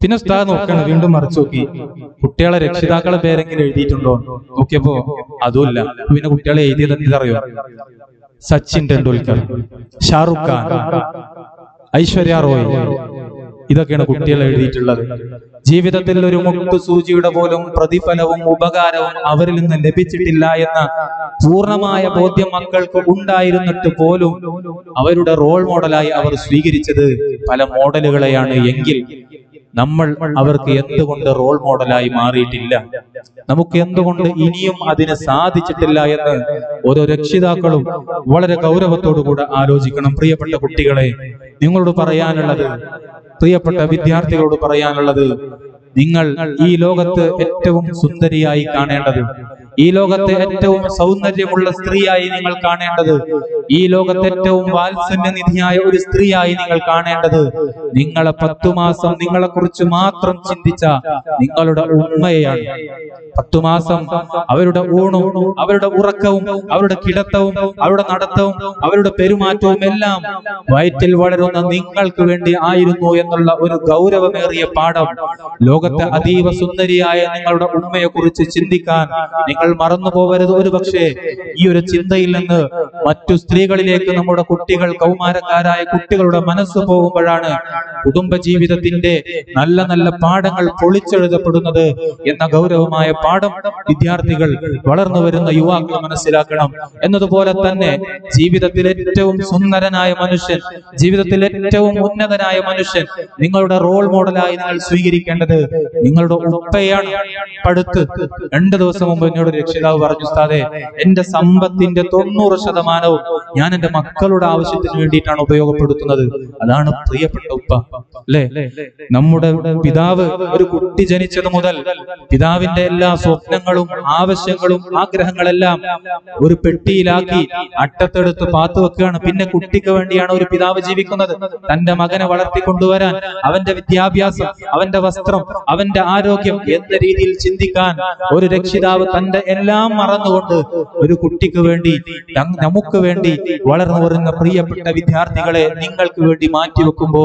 പിന്നെ ഉസ്താദ് നോക്കണം വീണ്ടും മറിച്ചു നോക്കി. കുട്ടികളെ രക്ഷിതാക്കളെ പേരെങ്കിലും എഴുതിയിട്ടുണ്ടോ? നോക്കിയപ്പോ അതുമില്ല. പിന്നെ കുട്ടികളെ എഴുതിയത് എന്തറിയോ സച്ചിൻ ടെണ്ടുൽക്കർ ഷാറുഖ് ഖാൻ ഐശ്വര്യ റോയ്. ഇതൊക്കെയാണ് കുട്ടികൾ എഴുതിയിട്ടുള്ളത്. ജീവിതത്തിൽ ഒരു മുട്ടു സൂചിയുടെ പോലും പ്രതിഫലവും ഉപകാരവും അവരിൽ നിന്ന് ലഭിച്ചിട്ടില്ല എന്ന പൂർണമായ ബോധ്യം മക്കൾക്ക് ഉണ്ടായിരുന്നിട്ട് പോലും അവരുടെ റോൾ മോഡലായി അവർ സ്വീകരിച്ചത് പല മോഡലുകളെയാണ് എങ്കിൽ നമ്മൾ അവർക്ക് എന്തുകൊണ്ട് റോൾ മോഡലായി മാറിയിട്ടില്ല? നമുക്ക് എന്തുകൊണ്ട് ഇനിയും അതിന് സാധിച്ചിട്ടില്ല എന്ന് ഓരോ രക്ഷിതാക്കളും വളരെ ഗൗരവത്തോടു കൂടെ ആലോചിക്കണം. പ്രിയപ്പെട്ട കുട്ടികളെ നിങ്ങളോട് പറയാനുള്ളത് പ്രിയപ്പെട്ട വിദ്യാർത്ഥികളോട് പറയാനുള്ളത് നിങ്ങൾ ഈ ലോകത്ത് ഏറ്റവും സുന്ദരിയായി കാണേണ്ടത്. ഈ ലോകത്തെ ഏറ്റവും സൗന്ദര്യമുള്ള സ്ത്രീയായി നിങ്ങൾ കാണേണ്ടത്. ഈ ലോകത്തെ ഏറ്റവും വാത്സല്യനിധിയായ ഒരു സ്ത്രീയായി നിങ്ങൾ കാണേണ്ടത്. നിങ്ങളെ പത്തു മാസം നിങ്ങളെ കുറിച്ച് മാത്രം ചിന്തിച്ച നിങ്ങളുടെ ഉമ്മയാണ് പത്തു മാസം അവരുടെ ഊണും അവരുടെ ഉറക്കവും അവരുടെ കിടത്തവും അവരുടെ നടത്തവും അവരുടെ പെരുമാറ്റവും എല്ലാം വയറ്റിൽ വളരുന്ന നിങ്ങൾക്ക് വേണ്ടി ആയിരുന്നു എന്നുള്ള ഒരു ഗൗരവമേറിയ പാഠം ലോകത്തെ അതീവ സുന്ദരിയായ നിങ്ങളുടെ ഉമ്മയെ കുറിച്ച് ചിന്തിക്കാൻ നിങ്ങൾ മറന്നു പോകരുത് ഒരു പക്ഷേ ഈ ഒരു ചിന്തയിൽ നിന്ന് മറ്റു സ്ത്രീകളിലേക്ക് നമ്മുടെ കുട്ടികൾ കൗമാരക്കാരായ കുട്ടികളുടെ മനസ്സ് പോകുമ്പോഴാണ് കുടുംബ ജീവിതത്തിന്റെ നല്ല നല്ല പാഠങ്ങൾ പൊളിച്ചെഴുതപ്പെടുന്നത് എന്ന ഗൗരവമായ പാഠം വിദ്യാർത്ഥികൾ വളർന്നു വരുന്ന യുവാക്കൾ മനസ്സിലാക്കണം. എന്നതുപോലെ തന്നെ ജീവിതത്തിൽ ഏറ്റവും സുന്ദരനായ മനുഷ്യൻ ജീവിതത്തിൽ ഏറ്റവും ഉന്നതനായ മനുഷ്യൻ നിങ്ങളുടെ റോൾ മോഡലായി നിങ്ങൾ സ്വീകരിക്കേണ്ടത് നിങ്ങളുടെ ഉപ്പയാണ്. പടുത്ത്. രണ്ട് ദിവസം മുമ്പ് എന്നോട് രക്ഷിതാവ് പറഞ്ഞു സ്ഥാതെ എന്റെ സമ്പത്തിന്റെ തൊണ്ണൂറ് ശതമാനവും ഞാൻ എന്റെ മക്കളുടെ ആവശ്യത്തിന് വേണ്ടിയിട്ടാണ് ഉപയോഗപ്പെടുത്തുന്നത്. അതാണ് പ്രിയപ്പെട്ട ഉപ്പ. അല്ലെ? നമ്മുടെ പിതാവ് ഒരു കുട്ടി ജനിച്ചത് മുതൽ പിതാവിന്റെ എല്ലാ സ്വപ്നങ്ങളും ആവശ്യങ്ങളും ആഗ്രഹങ്ങളെല്ലാം ഒരു പെട്ടിയിലാക്കി അട്ടത്തെടുത്ത് പാത്തു വെക്കുകയാണ്. പിന്നെ കുട്ടിക്ക് വേണ്ടിയാണ് ഒരു പിതാവ് ജീവിക്കുന്നത്. തന്റെ മകനെ വളർത്തിക്കൊണ്ടുവരാൻ അവന്റെ വിദ്യാഭ്യാസം അവന്റെ വസ്ത്രം അവന്റെ ആരോഗ്യം എന്ന രീതിയിൽ ചിന്തിക്കാൻ ഒരു രക്ഷിതാവ് തന്റെ എല്ലാം മറന്നുകൊണ്ട് ഒരു കുട്ടിക്ക് വേണ്ടി നമുക്ക് വേണ്ടി വളർന്നു വരുന്ന പ്രിയപ്പെട്ട വിദ്യാർത്ഥികളെ നിങ്ങൾക്ക് വേണ്ടി മാറ്റിവെക്കുമ്പോ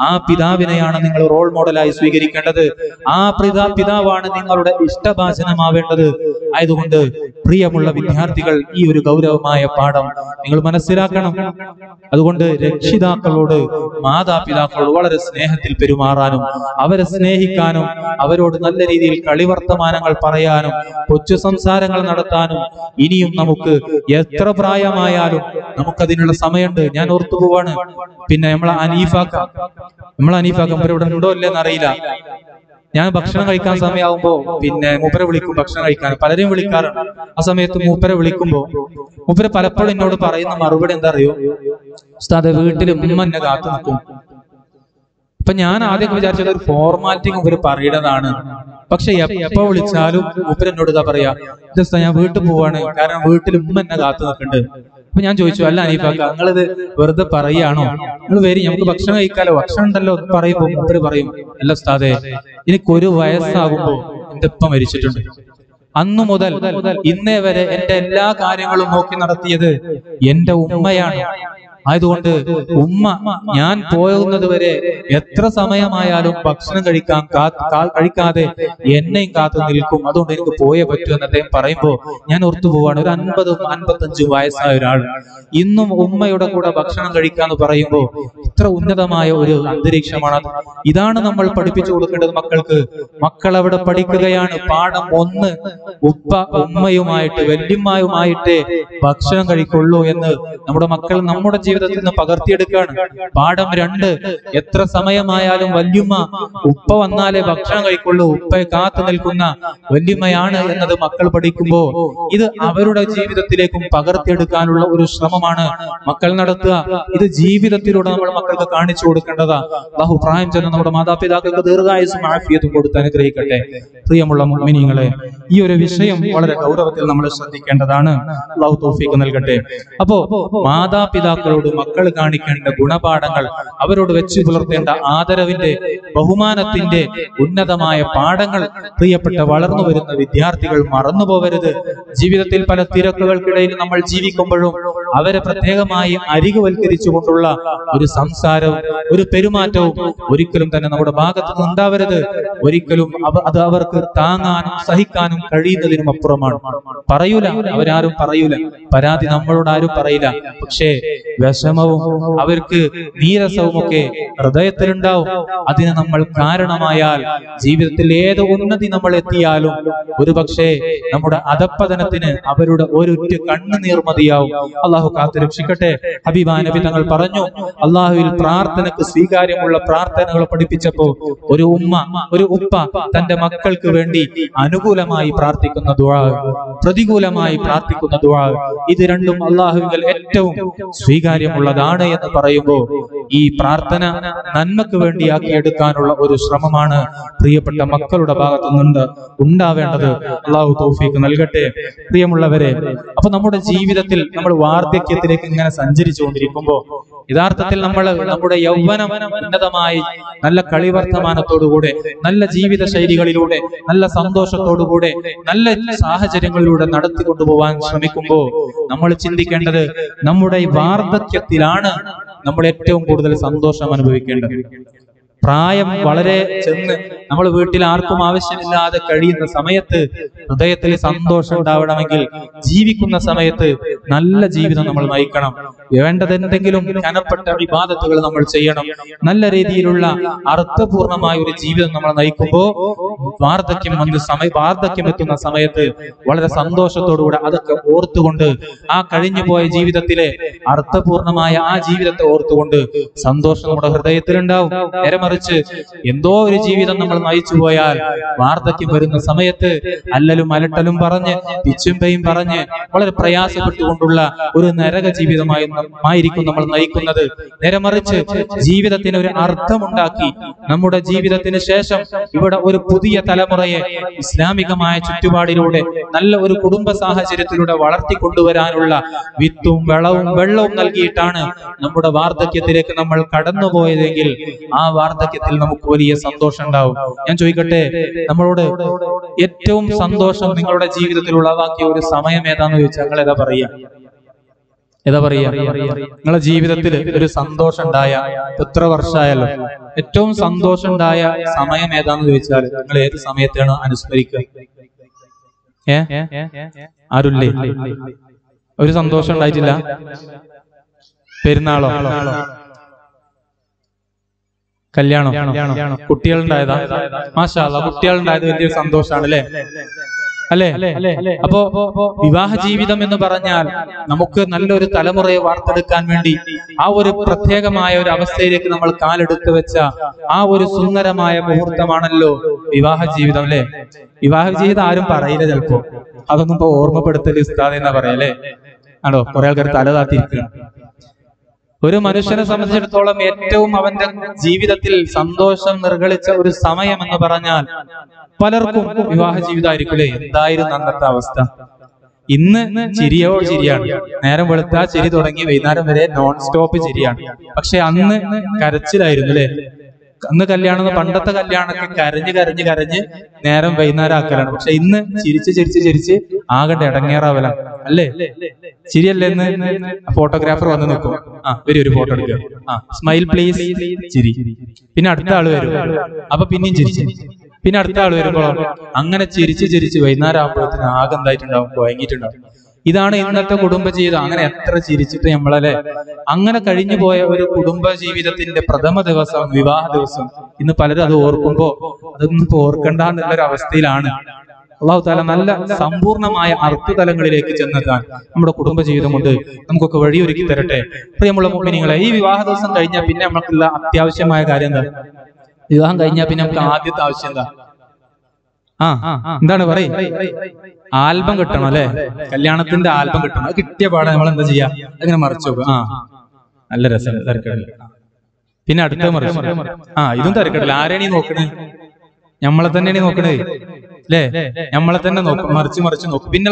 ആ പിതാവിനെയാണ് നിങ്ങൾ റോൾ മോഡലായി സ്വീകരിക്കേണ്ടത്. ആ പിതാ പിതാവാണ് നിങ്ങളുടെ ഇഷ്ടഭാചനമാവേണ്ടത് ആയതുകൊണ്ട് പ്രിയമുള്ള വിദ്യാർത്ഥികൾ ഈ ഒരു ഗൗരവമായ പാഠം നിങ്ങൾ മനസ്സിലാക്കണം. അതുകൊണ്ട് രക്ഷിതാക്കളോട് മാതാപിതാക്കളോട് വളരെ സ്നേഹത്തിൽ പെരുമാറാനും അവരെ സ്നേഹിക്കാനും അവരോട് നല്ല രീതിയിൽ കളിവർത്തമാനങ്ങൾ പറയാനും കൊച്ചു സംസാരങ്ങൾ നടത്താനും ഇനിയും നമുക്ക് എത്ര പ്രായമായാലും നമുക്കതിനുള്ള സമയമുണ്ട്. ഞാൻ ഓർത്തു പോവാണ്. പിന്നെ നമ്മളെ അനീഫാക്ക. നമ്മളെ അനീഫാക്ക ഇവിടെ ഉണ്ടോ ഇല്ലെന്ന് അറിയില്ല. ഞാൻ ഭക്ഷണം കഴിക്കാൻ സമയമാകുമ്പോ പിന്നെ മൂപ്പരെ വിളിക്കും ഭക്ഷണം കഴിക്കാൻ. പലരെയും വിളിക്കാറുണ്ട്. ആ സമയത്ത് മൂപ്പരെ വിളിക്കുമ്പോ മൂപ്പര് പലപ്പോഴും എന്നോട് പറയുന്ന മറുപടി എന്താ അറിയോ? വീട്ടിൽ ഉമ്മ എന്നെ കാത്തു നിൽക്കും. ഇപ്പൊ ഞാൻ ആദ്യം വിചാരിച്ചത് ഒരു ഫോർമാലിറ്റി ഇവർ പറയുന്നതാണ് പക്ഷെ എപ്പോ വിളിച്ചാലും മൂപ്പര് എന്നോട് ഇതാ പറയാ ജസ്റ്റ് ഞാൻ വീട്ടിൽ പോവാണ് കാരണം വീട്ടിൽ ഉമ്മ എന്നെ കാത്തു നിൽക്കുന്നുണ്ട്. അപ്പൊ ഞാൻ ചോദിച്ചു അല്ല അനീഫാക്ക നിങ്ങളിത് വെറുതെ പറയുകയാണോ നിങ്ങൾ വരി നമുക്ക് ഭക്ഷണം കഴിക്കാലോ ഭക്ഷണം ഉണ്ടല്ലോ പറയുമ്പോ ഉപ്പര് പറയും അല്ല ഉസ്താദെ എനിക്കൊരു വയസ്സാകുമ്പോ എന്റെ ഉപ്പ മരിച്ചിട്ടുണ്ട്. അന്നു മുതൽ ഇന്നേ വരെ എന്റെ എല്ലാ കാര്യങ്ങളും നോക്കി നടത്തിയത് എന്റെ ഉമ്മയാണ്. ആയതുകൊണ്ട് ഉമ്മ ഞാൻ പോകുന്നത് വരെ എത്ര സമയമായാലും ഭക്ഷണം കഴിക്കാൻ കാ- കാ- കഴിക്കാതെ എന്നെയും കാത്തു നിൽക്കും. അതുകൊണ്ട് എനിക്ക് പോയേ പറ്റൂ എന്ന് അദ്ദേഹം പറയുമ്പോ ഞാൻ ഓർത്തു പോവാണ്. ഒരു അൻപതും അൻപത്തഞ്ചും വയസ്സായ ഒരാൾ. ഇന്നും ഉമ്മയുടെ കൂടെ ഭക്ഷണം കഴിക്കാന്ന് പറയുമ്പോൾ ഇത്ര ഉന്നതമായ ഒരു അന്തരീക്ഷമാണ്. ഇതാണ് നമ്മൾ പഠിപ്പിച്ചു കൊടുക്കേണ്ടത് മക്കൾക്ക്. മക്കൾ അവിടെ പഠിക്കുകയാണ്. പാഠം ഒന്ന് ഉപ്പ ഉമ്മയുമായിട്ട് വല്യമ്മയുമായിട്ട് ഭക്ഷണം കഴിക്കുള്ളൂ എന്ന് നമ്മുടെ മക്കൾ നമ്മുടെ ജീവിതത്തിൽ നിന്ന് പകർത്തിയെടുക്കുകയാണ്. പാഠം രണ്ട് എത്ര സമയമായാലും വല്യുമ്മ ഉപ്പ വന്നാലേ ഭക്ഷണം കഴിക്കുള്ളൂ ഉപ്പയെ കാത്തു നിൽക്കുന്ന വല്യുമ്മയാണ് എന്നത് മക്കൾ പഠിക്കുമ്പോൾ. ഇത് അവരുടെ ജീവിതത്തിലേക്കും പകർത്തിയെടുക്കാനുള്ള ഒരു ശ്രമമാണ് മക്കൾ നടത്തുക. ഇത് ജീവിതത്തിലൂടെ നമ്മൾ മക്കൾക്ക് കാണിച്ചു കൊടുക്കേണ്ടതാ. ബാഹു പ്രായം ചെന്ന നമ്മുടെ മാതാപിതാക്കൾക്ക് ദീർഘായുസും കൊടുത്ത് അനുഗ്രഹിക്കട്ടെ. പ്രിയമുള്ള മുഅ്മിനീങ്ങളെ ഈ ഒരു വിഷയം വളരെ ഗൗരവത്തിൽ നമ്മൾ ശ്രദ്ധിക്കേണ്ടതാണ്. അള്ളാഹു തോഫിക്ക് നൽകട്ടെ. അപ്പോ മാതാപിതാക്കളോട് മക്കൾ കാണിക്കേണ്ട ഗുണപാഠങ്ങൾ അവരോട് വെച്ചു പുലർത്തേണ്ട ആദരവിന്റെ ബഹുമാനത്തിന്റെ ഉന്നതമായ പാഠങ്ങൾ പ്രിയപ്പെട്ട വളർന്നു വരുന്ന വിദ്യാർത്ഥികൾ മറന്നു പോവരുത് ജീവിതത്തിൽ പല തിരക്കുകൾക്കിടയിൽ നമ്മൾ ജീവിക്കുമ്പോഴും അവരെ പ്രത്യേകമായി അരികുവൽക്കരിച്ചുകൊണ്ടുള്ള ഒരു സംസാരവും ഒരു പെരുമാറ്റവും ഒരിക്കലും തന്നെ നമ്മുടെ ഭാഗത്ത് നിന്ന് ഉണ്ടാവരുത്. ഒരിക്കലും അത് അവർക്ക് താങ്ങാനും സഹിക്കാനും കഴിയുന്നതിനും അപ്പുറമാണ്. പറയൂല അവരാരും പറയൂല. പരാതി നമ്മളോട് ആരും പറയില്ല. പക്ഷേ വിഷമവും അവർക്ക് നീരസവും ഒക്കെ ഹൃദയത്തിലുണ്ടാവും. അതിന് നമ്മൾ കാരണമായാൽ ജീവിതത്തിൽ ഏത് ഉന്നതി നമ്മൾ എത്തിയാലും ഒരു പക്ഷേ നമ്മുടെ അധപ്പതനത്തിന് അവരുടെ ഒരൊറ്റ കണ്ണുനീർ മതിയാവും. അള്ളാഹു കാത്തു രക്ഷിക്കട്ടെ ഹബീബാ നബി തങ്ങൾ പറഞ്ഞു അള്ളാഹുവിൽ പ്രാർത്ഥനക്ക് സ്വീകാര്യമുള്ള പ്രാർത്ഥനകൾ പഠിപ്പിച്ചപ്പോ ഒരു ഉമ്മ ഒരു ഉപ്പ തന്റെ മക്കൾക്ക് വേണ്ടി അനുകൂലമായി പ്രാർത്ഥിക്കുന്ന ദുആ പ്രതികൂലമായി പ്രാർത്ഥിക്കുന്ന ദുആ. ഇത് രണ്ടും അള്ളാഹുവിൽ ഏറ്റവും സ്വീകാര്യമുള്ളതാണ് എന്ന് പറയുമ്പോൾ ഈ പ്രാർത്ഥന നന്മക്ക് വേണ്ടിയാക്കി എടുക്കാനുള്ള ഒരു ശ്രമമാണ് പ്രിയപ്പെട്ട മക്കളുടെ ഭാഗത്തു നിന്ന് ഉണ്ടാവേണ്ടത് അള്ളാഹു തോഫിക്ക് നൽകട്ടെ. പ്രിയമുള്ളവരെ അപ്പൊ നമ്മുടെ ജീവിതത്തിൽ നമ്മൾ വാർദ്ധക്യത്തിലേക്ക് ഇങ്ങനെ സഞ്ചരിച്ചുകൊണ്ടിരിക്കുമ്പോ യഥാർത്ഥത്തിൽ നമ്മൾ നമ്മുടെ യൗവനം നല്ല കളിവർത്തമാനത്തോടുകൂടെ നല്ല ജീവിത ശൈലികളിലൂടെ നല്ല സന്തോഷത്തോടുകൂടെ നല്ല സാഹചര്യങ്ങളിലൂടെ നടത്തി കൊണ്ടുപോകാൻ ശ്രമിക്കുമ്പോ നമ്മൾ ചിന്തിക്കേണ്ടത് നമ്മുടെ വാർദ്ധക്യത്തിലാണ് നമ്മൾ ഏറ്റവും കൂടുതൽ സന്തോഷം അനുഭവിക്കേണ്ടത്. പ്രായം വളരെ ചെന്ന് നമ്മൾ വീട്ടിൽ ആർക്കും ആവശ്യമില്ലാതെ കഴിയുന്ന സമയത്ത് ഹൃദയത്തിൽ സന്തോഷം ഉണ്ടാവണമെങ്കിൽ ജീവിക്കുന്ന സമയത്ത് നല്ല ജീവിതം നമ്മൾ നയിക്കണം. വേണ്ടത് എന്തെങ്കിലും ജനപ്പെട്ട വിവാദത്തുകൾ നമ്മൾ ചെയ്യണം. നല്ല രീതിയിലുള്ള അർത്ഥപൂർണമായ ഒരു ജീവിതം നമ്മൾ നയിക്കുമ്പോൾ വാർദ്ധക്യം വന്ന് സമയ വാർദ്ധക്യം എത്തുന്ന സമയത്ത് വളരെ സന്തോഷത്തോടുകൂടെ അതൊക്കെ ഓർത്തുകൊണ്ട് ആ കഴിഞ്ഞു പോയ ജീവിതത്തിലെ അർത്ഥപൂർണമായ ആ ജീവിതത്തെ ഓർത്തുകൊണ്ട് സന്തോഷം നമ്മുടെ ഹൃദയത്തിലുണ്ടാവും. നേരെ മറിച്ച് എന്തോ ഒരു ജീവിതം നമ്മൾ നയിച്ചു പോയാൽ വാർദ്ധക്യം വരുന്ന സമയത്ത് അല്ലലും അലട്ടലും പറഞ്ഞ് പിച്ചുമ്പയും പറഞ്ഞ് വളരെ പ്രയാസപ്പെട്ടുകൊണ്ടുള്ള ഒരു നരക ജീവിതമായി ആയിരിക്കും നമ്മൾ നയിക്കുന്നത്. നേരമറിച്ച് ജീവിതത്തിന് ഒരു അർത്ഥമുണ്ടാക്കി. നമ്മുടെ ജീവിതത്തിന് ശേഷം ഇവിടെ ഒരു പുതിയ തലമുറയെ ഇസ്ലാമികമായ ചുറ്റുപാടിലൂടെ നല്ല ഒരു കുടുംബ സാഹചര്യത്തിലൂടെ വളർത്തിക്കൊണ്ടുവരാനുള്ള വിത്തും വെള്ളവും വെള്ളവും നൽകിയിട്ടാണ് നമ്മുടെ വാർദ്ധക്യത്തിലേക്ക് നമ്മൾ കടന്നുപോയതെങ്കിൽ ആ വാർദ്ധക്യത്തിൽ നമുക്ക് വലിയ സന്തോഷം ഉണ്ടാവും. ഞാൻ ചോദിക്കട്ടെ നമ്മളോട് ഏറ്റവും സന്തോഷം നിങ്ങളുടെ ജീവിതത്തിൽ ഉളവാക്കിയ ഒരു സമയം ഏതാന്ന് ചോദിച്ചാൽ ഞങ്ങൾ ഏതാ പറയാ ഏതാ പറയാ? നിങ്ങളെ ജീവിതത്തിൽ ഒരു സന്തോഷം ഉണ്ടായ എത്ര വർഷമായല്ലോ ഏറ്റവും സന്തോഷം ഉണ്ടായ സമയം ഏതാന്ന് ചോദിച്ചാൽ നിങ്ങൾ ഏത് സമയത്താണ് അനുസ്മരിക്കുക? ഏ? ആരുല്ലേ? ഒരു സന്തോഷം ഉണ്ടായിട്ടില്ല? പെരുന്നാളോ? കല്യാണം? കുട്ടികളുണ്ടായതാ? മാഷാ കുട്ടികളുണ്ടായത് വലിയൊരു സന്തോഷമാണ് അല്ലേ അല്ലേ? അപ്പോ വിവാഹ ജീവിതം എന്ന് പറഞ്ഞാൽ നമുക്ക് നല്ലൊരു തലമുറയെ വാർത്തെടുക്കാൻ വേണ്ടി ആ ഒരു പ്രത്യേകമായ ഒരു അവസ്ഥയിലേക്ക് നമ്മൾ കാലെടുത്ത് വെച്ച ആ ഒരു സുന്ദരമായ മുഹൂർത്തമാണല്ലോ വിവാഹ ജീവിതം അല്ലെ? വിവാഹ ജീവിതം ആരും പറയില്ല ചിലപ്പോ. അതൊന്നും ഇപ്പൊ ഓർമ്മപ്പെടുത്തൽ ഉസ്താദ് എന്നാ പറയല്ലേ ആണോ? കുറെ ആൾക്കാർ തല താത്തിരിക്കുകയാണ് ഒരു മനുഷ്യനെ സംബന്ധിച്ചിടത്തോളം ഏറ്റവും അവന്റെ ജീവിതത്തിൽ സന്തോഷം നിർഗളിച്ച ഒരു സമയം എന്ന് പറഞ്ഞാൽ പലർക്കും വിവാഹ ജീവിതമായിരിക്കില്ലേ എന്തായിരുന്നു അന്നത്തെ അവസ്ഥ? ഇന്ന് ചിരിയോ ചിരിയാണ്. നേരം വെളുത്താ ചിരി തുടങ്ങി വൈകുന്നേരം വരെ നോൺ സ്റ്റോപ്പ് ചിരിയാണ്. പക്ഷെ അന്ന് കരച്ചിലായിരുന്നു അല്ലെ? അന്ന് കല്യാണം പണ്ടത്തെ കല്യാണമൊക്കെ കരഞ്ഞ് കരഞ്ഞ് കരഞ്ഞ് നേരം വൈകുന്നേരം ആക്കലാണ് പക്ഷെ ഇന്ന് ചിരിച്ച് ചിരിച്ച് ചിരിച്ച് ആകട്ടെ ഇടങ്ങേറാവല അല്ലേ? ചിരിയല്ലേ ഇന്ന്? ഫോട്ടോഗ്രാഫർ വന്ന് നോക്കും ആ വരും ഒരു ഫോട്ടോ എടുക്കുക. ആ സ്മൈൽ പ്ലീസ് ചിരി. പിന്നെ അടുത്ത ആൾ വരും. അപ്പൊ പിന്നെയും ചിരിച്ച് പിന്നെ അടുത്ത ആൾ വരുമ്പോഴോ അങ്ങനെ ചിരിച്ച് ചിരിച്ച് വൈകുന്നേരം ആകുമ്പോഴത്തേന് ആകെ എന്തായിട്ടുണ്ടാവും? കുഴങ്ങിയിട്ടുണ്ടാവും. ഇതാണ് ഇന്നത്തെ കുടുംബ ജീവിതം അങ്ങനെ എത്ര ചിരിച്ചിട്ട് നമ്മളല്ലേ? അങ്ങനെ കഴിഞ്ഞു പോയ ഒരു കുടുംബ ജീവിതത്തിന്റെ പ്രഥമ ദിവസം വിവാഹ ദിവസം ഇന്ന് പലരും അത് ഓർക്കുമ്പോ അതൊന്നും ഓർക്കണ്ട എന്നുള്ളൊരു അവസ്ഥയിലാണ്. അള്ളാഹു താല നല്ല സമ്പൂർണമായ അർത്ഥതലങ്ങളിലേക്ക് ചെന്നെത്താൻ നമ്മുടെ കുടുംബ ജീവിതം കൊണ്ട് നമുക്കൊക്കെ വഴിയൊരുക്കി തരട്ടെ. പ്രിയമുള്ള മുമ്പിനിങ്ങളെ ഈ വിവാഹ ദിവസം കഴിഞ്ഞാൽ പിന്നെ നമുക്കുള്ള അത്യാവശ്യമായ കാര്യം എന്താ? വിവാഹം കഴിഞ്ഞാൽ പിന്നെ നമുക്ക് ആദ്യത്തെ ആവശ്യം എന്താ? ആ എന്താണ് പറയ? ആൽബം കിട്ടണം അല്ലെ? കല്യാണത്തിന്റെ ആൽബം കിട്ടണം. അത് കിട്ടിയ പാടെ നമ്മൾ എന്താ ചെയ്യാ? അങ്ങനെ മറിച്ചു ആ. നല്ല രസം. തിരക്കടില്ല. പിന്നെ അടുത്ത മറിച്ചു. ആ ഇതും തിരക്കടില്ല. ആരെയാണ് ഈ നോക്കണേ? നമ്മളെ തന്നെയാണ് നോക്കണേ. അല്ലേ നമ്മളെ തന്നെ നോക്കും. മറിച്ച് മറിച്ച് നോക്കും. പിന്നെ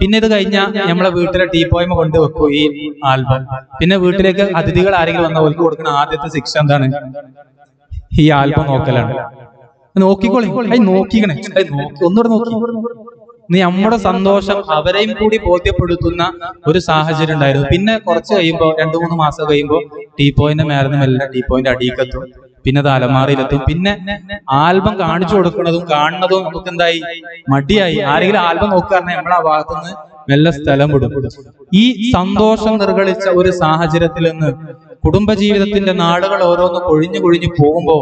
പിന്നെ ഇത് കഴിഞ്ഞാ നമ്മളെ വീട്ടിലെ ടീ പോയ്മ കൊണ്ട് വെക്കും ഈ ആൽബം. പിന്നെ വീട്ടിലേക്ക് അതിഥികൾ ആരെങ്കിലും വന്ന പോലെ കൊടുക്കുന്ന ആദ്യത്തെ ശിക്ഷ എന്താണ്? ഈ ആൽബം നോക്കലാണ്. നോക്കിക്കോളി. നോക്കിക്കണേ. നോക്കി. ഒന്നുകൂടെ നോക്കി. നീ നമ്മുടെ സന്തോഷം അവരെയും കൂടി ബോധ്യപ്പെടുത്തുന്ന ഒരു സാഹചര്യം ഉണ്ടായിരുന്നു. പിന്നെ കുറച്ച് കഴിയുമ്പോ രണ്ടു മൂന്ന് മാസം കഴിയുമ്പോ ടീപ്പോയിന്റെ മേലെന്ന് മെല്ലെ പോയിന്റ് അടിയിക്കത്തും പിന്നെ അത് അലമാറയിലെത്തും പിന്നെ ആൽബം കാണിച്ചു കൊടുക്കുന്നതും കാണുന്നതും നമുക്ക് എന്തായി? മടിയായി. ആരെങ്കിലും ആൽബം നോക്കുകയാണെങ്കിൽ നമ്മളെ ആ ഭാഗത്തുനിന്ന് മെല്ലെ സ്ഥലം വിടും. ഈ സന്തോഷം നിർഗളിച്ച ഒരു സാഹചര്യത്തിൽ നിന്ന് കുടുംബജീവിതത്തിന്റെ നാടുകൾ ഓരോന്ന് കൊഴിഞ്ഞു കൊഴിഞ്ഞു പോകുമ്പോ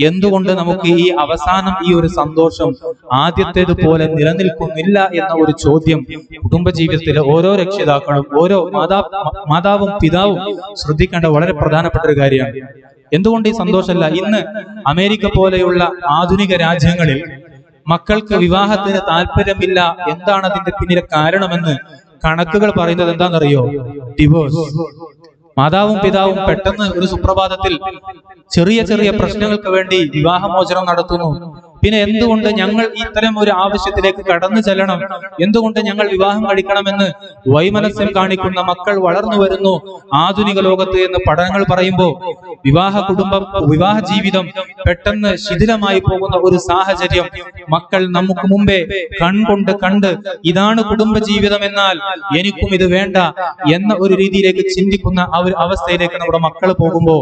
എന്തുകൊണ്ട് നമുക്ക് ഈ അവസാനം ഈ ഒരു സന്തോഷം ആദ്യത്തേതുപോലെ നിലനിൽക്കുന്നില്ല എന്ന ഒരു ചോദ്യം കുടുംബജീവിതത്തിലെ ഓരോ രക്ഷിതാക്കളും ഓരോ മാതാ മാതാവും പിതാവും ശ്രദ്ധിക്കേണ്ട വളരെ പ്രധാനപ്പെട്ട ഒരു കാര്യമാണ്. എന്തുകൊണ്ട് ഈ സന്തോഷമല്ല? ഇന്ന് അമേരിക്ക പോലെയുള്ള ആധുനിക രാജ്യങ്ങളിൽ മക്കൾക്ക് വിവാഹത്തിന് താല്പര്യമില്ല എന്താണ് അതിന്റെ പിന്നിലെ കാരണമെന്ന് കണക്കുകൾ പറയുന്നത് എന്താണെന്നറിയോ? ഡിവോഴ്സ്. മാതാവും പിതാവും പെട്ടെന്ന് ഒരു സുപ്രഭാതത്തിൽ ചെറിയ ചെറിയ പ്രശ്നങ്ങൾക്ക് വേണ്ടി വിവാഹമോചനം നടത്തുന്നു. പിന്നെ എന്തുകൊണ്ട് ഞങ്ങൾ ഇത്തരം ഒരു ആവശ്യത്തിലേക്ക് കടന്നു ചെല്ലണം? എന്തുകൊണ്ട് ഞങ്ങൾ വിവാഹം കഴിക്കണമെന്ന് വൈമനസ്യം കാണിക്കുന്ന മക്കൾ വളർന്നു വരുന്നു ആധുനിക ലോകത്ത് എന്ന് പഠനങ്ങൾ പറയുമ്പോൾ വിവാഹ കുടുംബം വിവാഹ ജീവിതം പെട്ടെന്ന് ശിഥിലമായി പോകുന്ന ഒരു സാഹചര്യം മക്കൾ നമുക്ക് മുമ്പേ കൺകൊണ്ട് കണ്ട് ഇതാണ് കുടുംബ ജീവിതം എന്നാൽ എനിക്കും ഇത് വേണ്ട എന്ന ഒരു രീതിയിലേക്ക് ചിന്തിക്കുന്ന ആ ഒരു അവസ്ഥയിലേക്ക് നമ്മുടെ മക്കൾ പോകുമ്പോൾ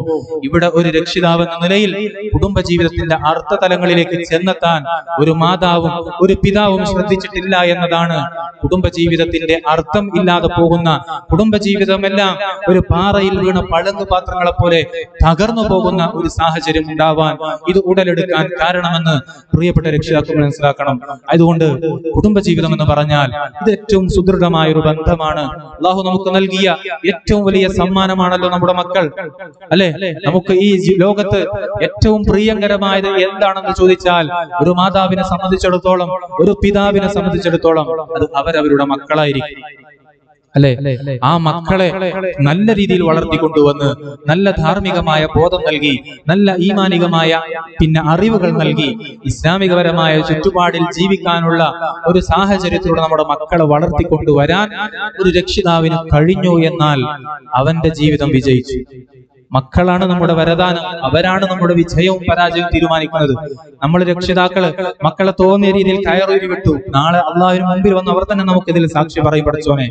ഇവിടെ ഒരു രക്ഷിതാവ് എന്ന നിലയിൽ കുടുംബ ജീവിതത്തിന്റെ അർത്ഥതലങ്ങളിലേക്ക് ചെന്നെത്താൻ ഒരു മാതാവും ഒരു പിതാവും ശ്രദ്ധിച്ചിട്ടില്ല എന്നതാണ് കുടുംബജീവിതത്തിന്റെ അർത്ഥം ഇല്ലാതെ പോകുന്ന കുടുംബജീവിതമെല്ലാം ഒരു പാറയിൽ വീണ പഴന്നു പാത്രങ്ങളെ പോലെ തകർന്നു പോകുന്ന ഒരു സാഹചര്യം ഉണ്ടാവാൻ ഇത് ഉടലെടുക്കാൻ കാരണമെന്ന് പ്രിയപ്പെട്ട രക്ഷിതാക്കൾ മനസ്സിലാക്കണം. അതുകൊണ്ട് കുടുംബജീവിതം എന്ന് പറഞ്ഞാൽ ഇത് ഏറ്റവും സുദൃഢമായ ഒരു ബന്ധമാണ്. അള്ളാഹു നമുക്ക് നൽകിയ ഏറ്റവും വലിയ സമ്മാനമാണല്ലോ നമ്മുടെ മക്കൾ. അല്ലെ? നമുക്ക് ഈ ലോകത്ത് ഏറ്റവും പ്രിയങ്കരമായത് എന്താണെന്ന് ചോദിച്ചാൽ ഒരു മാതാവിനെ സംബന്ധിച്ചിടത്തോളം ഒരു പിതാവിനെ സംബന്ധിച്ചിടത്തോളം അത് അവരവരുടെ മക്കളായിരിക്കും. അല്ലെ? ആ മക്കളെ നല്ല രീതിയിൽ വളർത്തിക്കൊണ്ടുവന്ന് നല്ല ധാർമ്മികമായ ബോധം നൽകി നല്ല ഈമാനികമായ പിന്നെ അറിവുകൾ നൽകി ഇസ്ലാമികപരമായ ചുറ്റുപാടിൽ ജീവിക്കാനുള്ള ഒരു സാഹചര്യത്തിലൂടെ നമ്മുടെ മക്കളെ വളർത്തിക്കൊണ്ടുവരാൻ ഒരു രക്ഷിതാവിന് കഴിഞ്ഞു എന്നാൽ അവന്റെ ജീവിതം വിജയിച്ചു. മക്കളാണ് നമ്മുടെ വരദാനം അവരാണ് നമ്മുടെ വിജയവും പരാജയവും തീരുമാനിക്കുന്നത്. നമ്മൾ രക്ഷിതാക്കൾ മക്കളെ തോന്നിയ രീതിയിൽ കയറൂരി വിട്ടു. നാളെ അള്ളാഹുവിന് മുമ്പിൽ വന്ന് അവർ തന്നെ നമുക്കിതിൽ സാക്ഷി പറയും പഠിച്ചോനെ.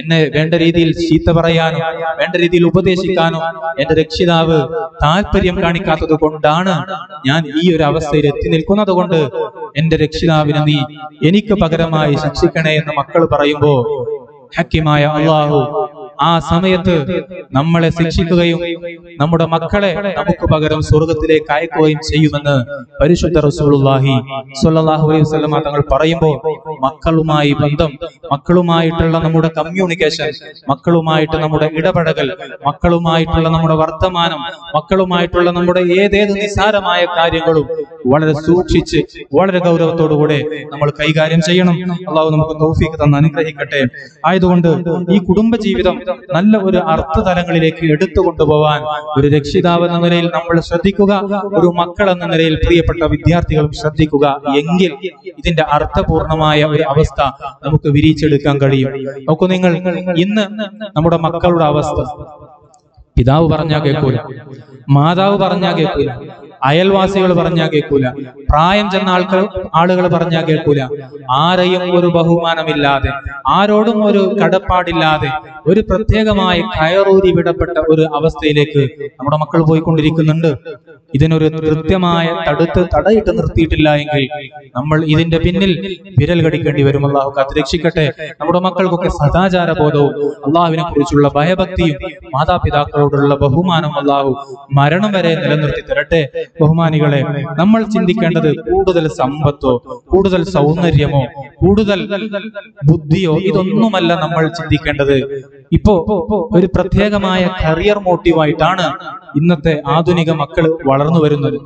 എന്നെ വേണ്ട രീതിയിൽ ചീത്ത പറയാനും വേണ്ട രീതിയിൽ ഉപദേശിക്കാനും എന്റെ രക്ഷിതാവ് താല്പര്യം കാണിക്കാത്തത് കൊണ്ടാണ് ഞാൻ ഈ ഒരു അവസ്ഥയിൽ എത്തി നിൽക്കുന്നത് കൊണ്ട് എന്റെ രക്ഷിതാവിനെ നീ എനിക്ക് പകരമായി ശിക്ഷിക്കണേ എന്ന് മക്കൾ പറയുമ്പോ ഹക്കിമായ അള്ളാഹു ആ സമയത്ത് നമ്മളെ ശിക്ഷിക്കുകയും നമ്മുടെ മക്കളെ നമുക്ക് പകരം സ്വർഗത്തിലേക്ക് അയക്കുകയും ചെയ്യുമെന്ന് പരിശുദ്ധ റസൂലുള്ളാഹി സ്വല്ലല്ലാഹു അലൈഹി വസല്ലം തങ്ങൾ പറയുമ്പോൾ മക്കളുമായി ബന്ധം മക്കളുമായിട്ടുള്ള നമ്മുടെ കമ്മ്യൂണിക്കേഷൻ മക്കളുമായിട്ട് നമ്മുടെ ഇടപഴകൽ മക്കളുമായിട്ടുള്ള നമ്മുടെ വർത്തമാനം മക്കളുമായിട്ടുള്ള നമ്മുടെ ഏതേത് നിസ്സാരമായ കാര്യങ്ങളും വളരെ സൂക്ഷിച്ച് വളരെ ഗൗരവത്തോടുകൂടെ നമ്മൾ കൈകാര്യം ചെയ്യണം. അള്ളാഹു നമുക്ക് തൗഫീഖ് തന്ന് അനുഗ്രഹിക്കട്ടെ. ആയതുകൊണ്ട് ഈ കുടുംബ ജീവിതം നല്ല ഒരു അർത്ഥതലങ്ങളിലേക്ക് എടുത്തു കൊണ്ടുപോകാൻ ഒരു രക്ഷിതാവ് എന്ന നിലയിൽ നമ്മൾ ശ്രദ്ധിക്കുക ഒരു മക്കൾ എന്ന നിലയിൽ പ്രിയപ്പെട്ട വിദ്യാർത്ഥികളും ശ്രദ്ധിക്കുക. എങ്കിൽ ഇതിന്റെ അർത്ഥപൂർണമായ ഒരു അവസ്ഥ നമുക്ക് വിരിച്ചെടുക്കാൻ കഴിയും. നോക്കൂ നിങ്ങൾ ഇന്ന് നമ്മുടെ മക്കളുടെ അവസ്ഥ. പിതാവ് പറഞ്ഞാൽ കേൾക്കൂല. മാതാവ് പറഞ്ഞാൽ കേൾക്കൂല. അയൽവാസികൾ പറഞ്ഞാൽ കേൾക്കൂല. പ്രായം ചെന്ന ആൾക്കാർ ആളുകൾ പറഞ്ഞാൽ കേൾക്കൂല. ആരെയും ഒരു ബഹുമാനമില്ലാതെ ആരോടും ഒരു കടപ്പാടില്ലാതെ ഒരു പ്രത്യേകമായ കയറൂരി വിടപ്പെട്ട ഒരു അവസ്ഥയിലേക്ക് നമ്മുടെ മക്കൾ പോയിക്കൊണ്ടിരിക്കുന്നുണ്ട്. ഇതിനൊരു കൃത്യമായ തടുത്ത് തടയിട്ട് നിർത്തിയിട്ടില്ല എങ്കിൽ നമ്മൾ ഇതിന്റെ പിന്നിൽ വിരൽ കടിക്കേണ്ടി വരും. അള്ളാഹു കാത്തിരക്ഷിക്കട്ടെ. നമ്മുടെ മക്കൾക്കൊക്കെ സദാചാര ബോധവും അള്ളാഹുവിനെ കുറിച്ചുള്ള ഭയഭക്തിയും മാതാപിതാക്കളോടുള്ള ബഹുമാനം അള്ളാഹു മരണം വരെ നിലനിർത്തി തരട്ടെ. ബഹുമാനികളെ നമ്മൾ ചിന്തിക്കേണ്ടത് കൂടുതൽ സമ്പത്തോ കൂടുതൽ സൗന്ദര്യമോ കൂടുതൽ ബുദ്ധിയോ ഇതൊന്നുമല്ല നമ്മൾ ചിന്തിക്കേണ്ടത്. ഇപ്പോ ഒരു പ്രത്യേകമായ കരിയർ മോട്ടീവായിട്ടാണ് ഇന്നത്തെ ആധുനിക മക്കൾ വളർന്നു വരുന്നത്.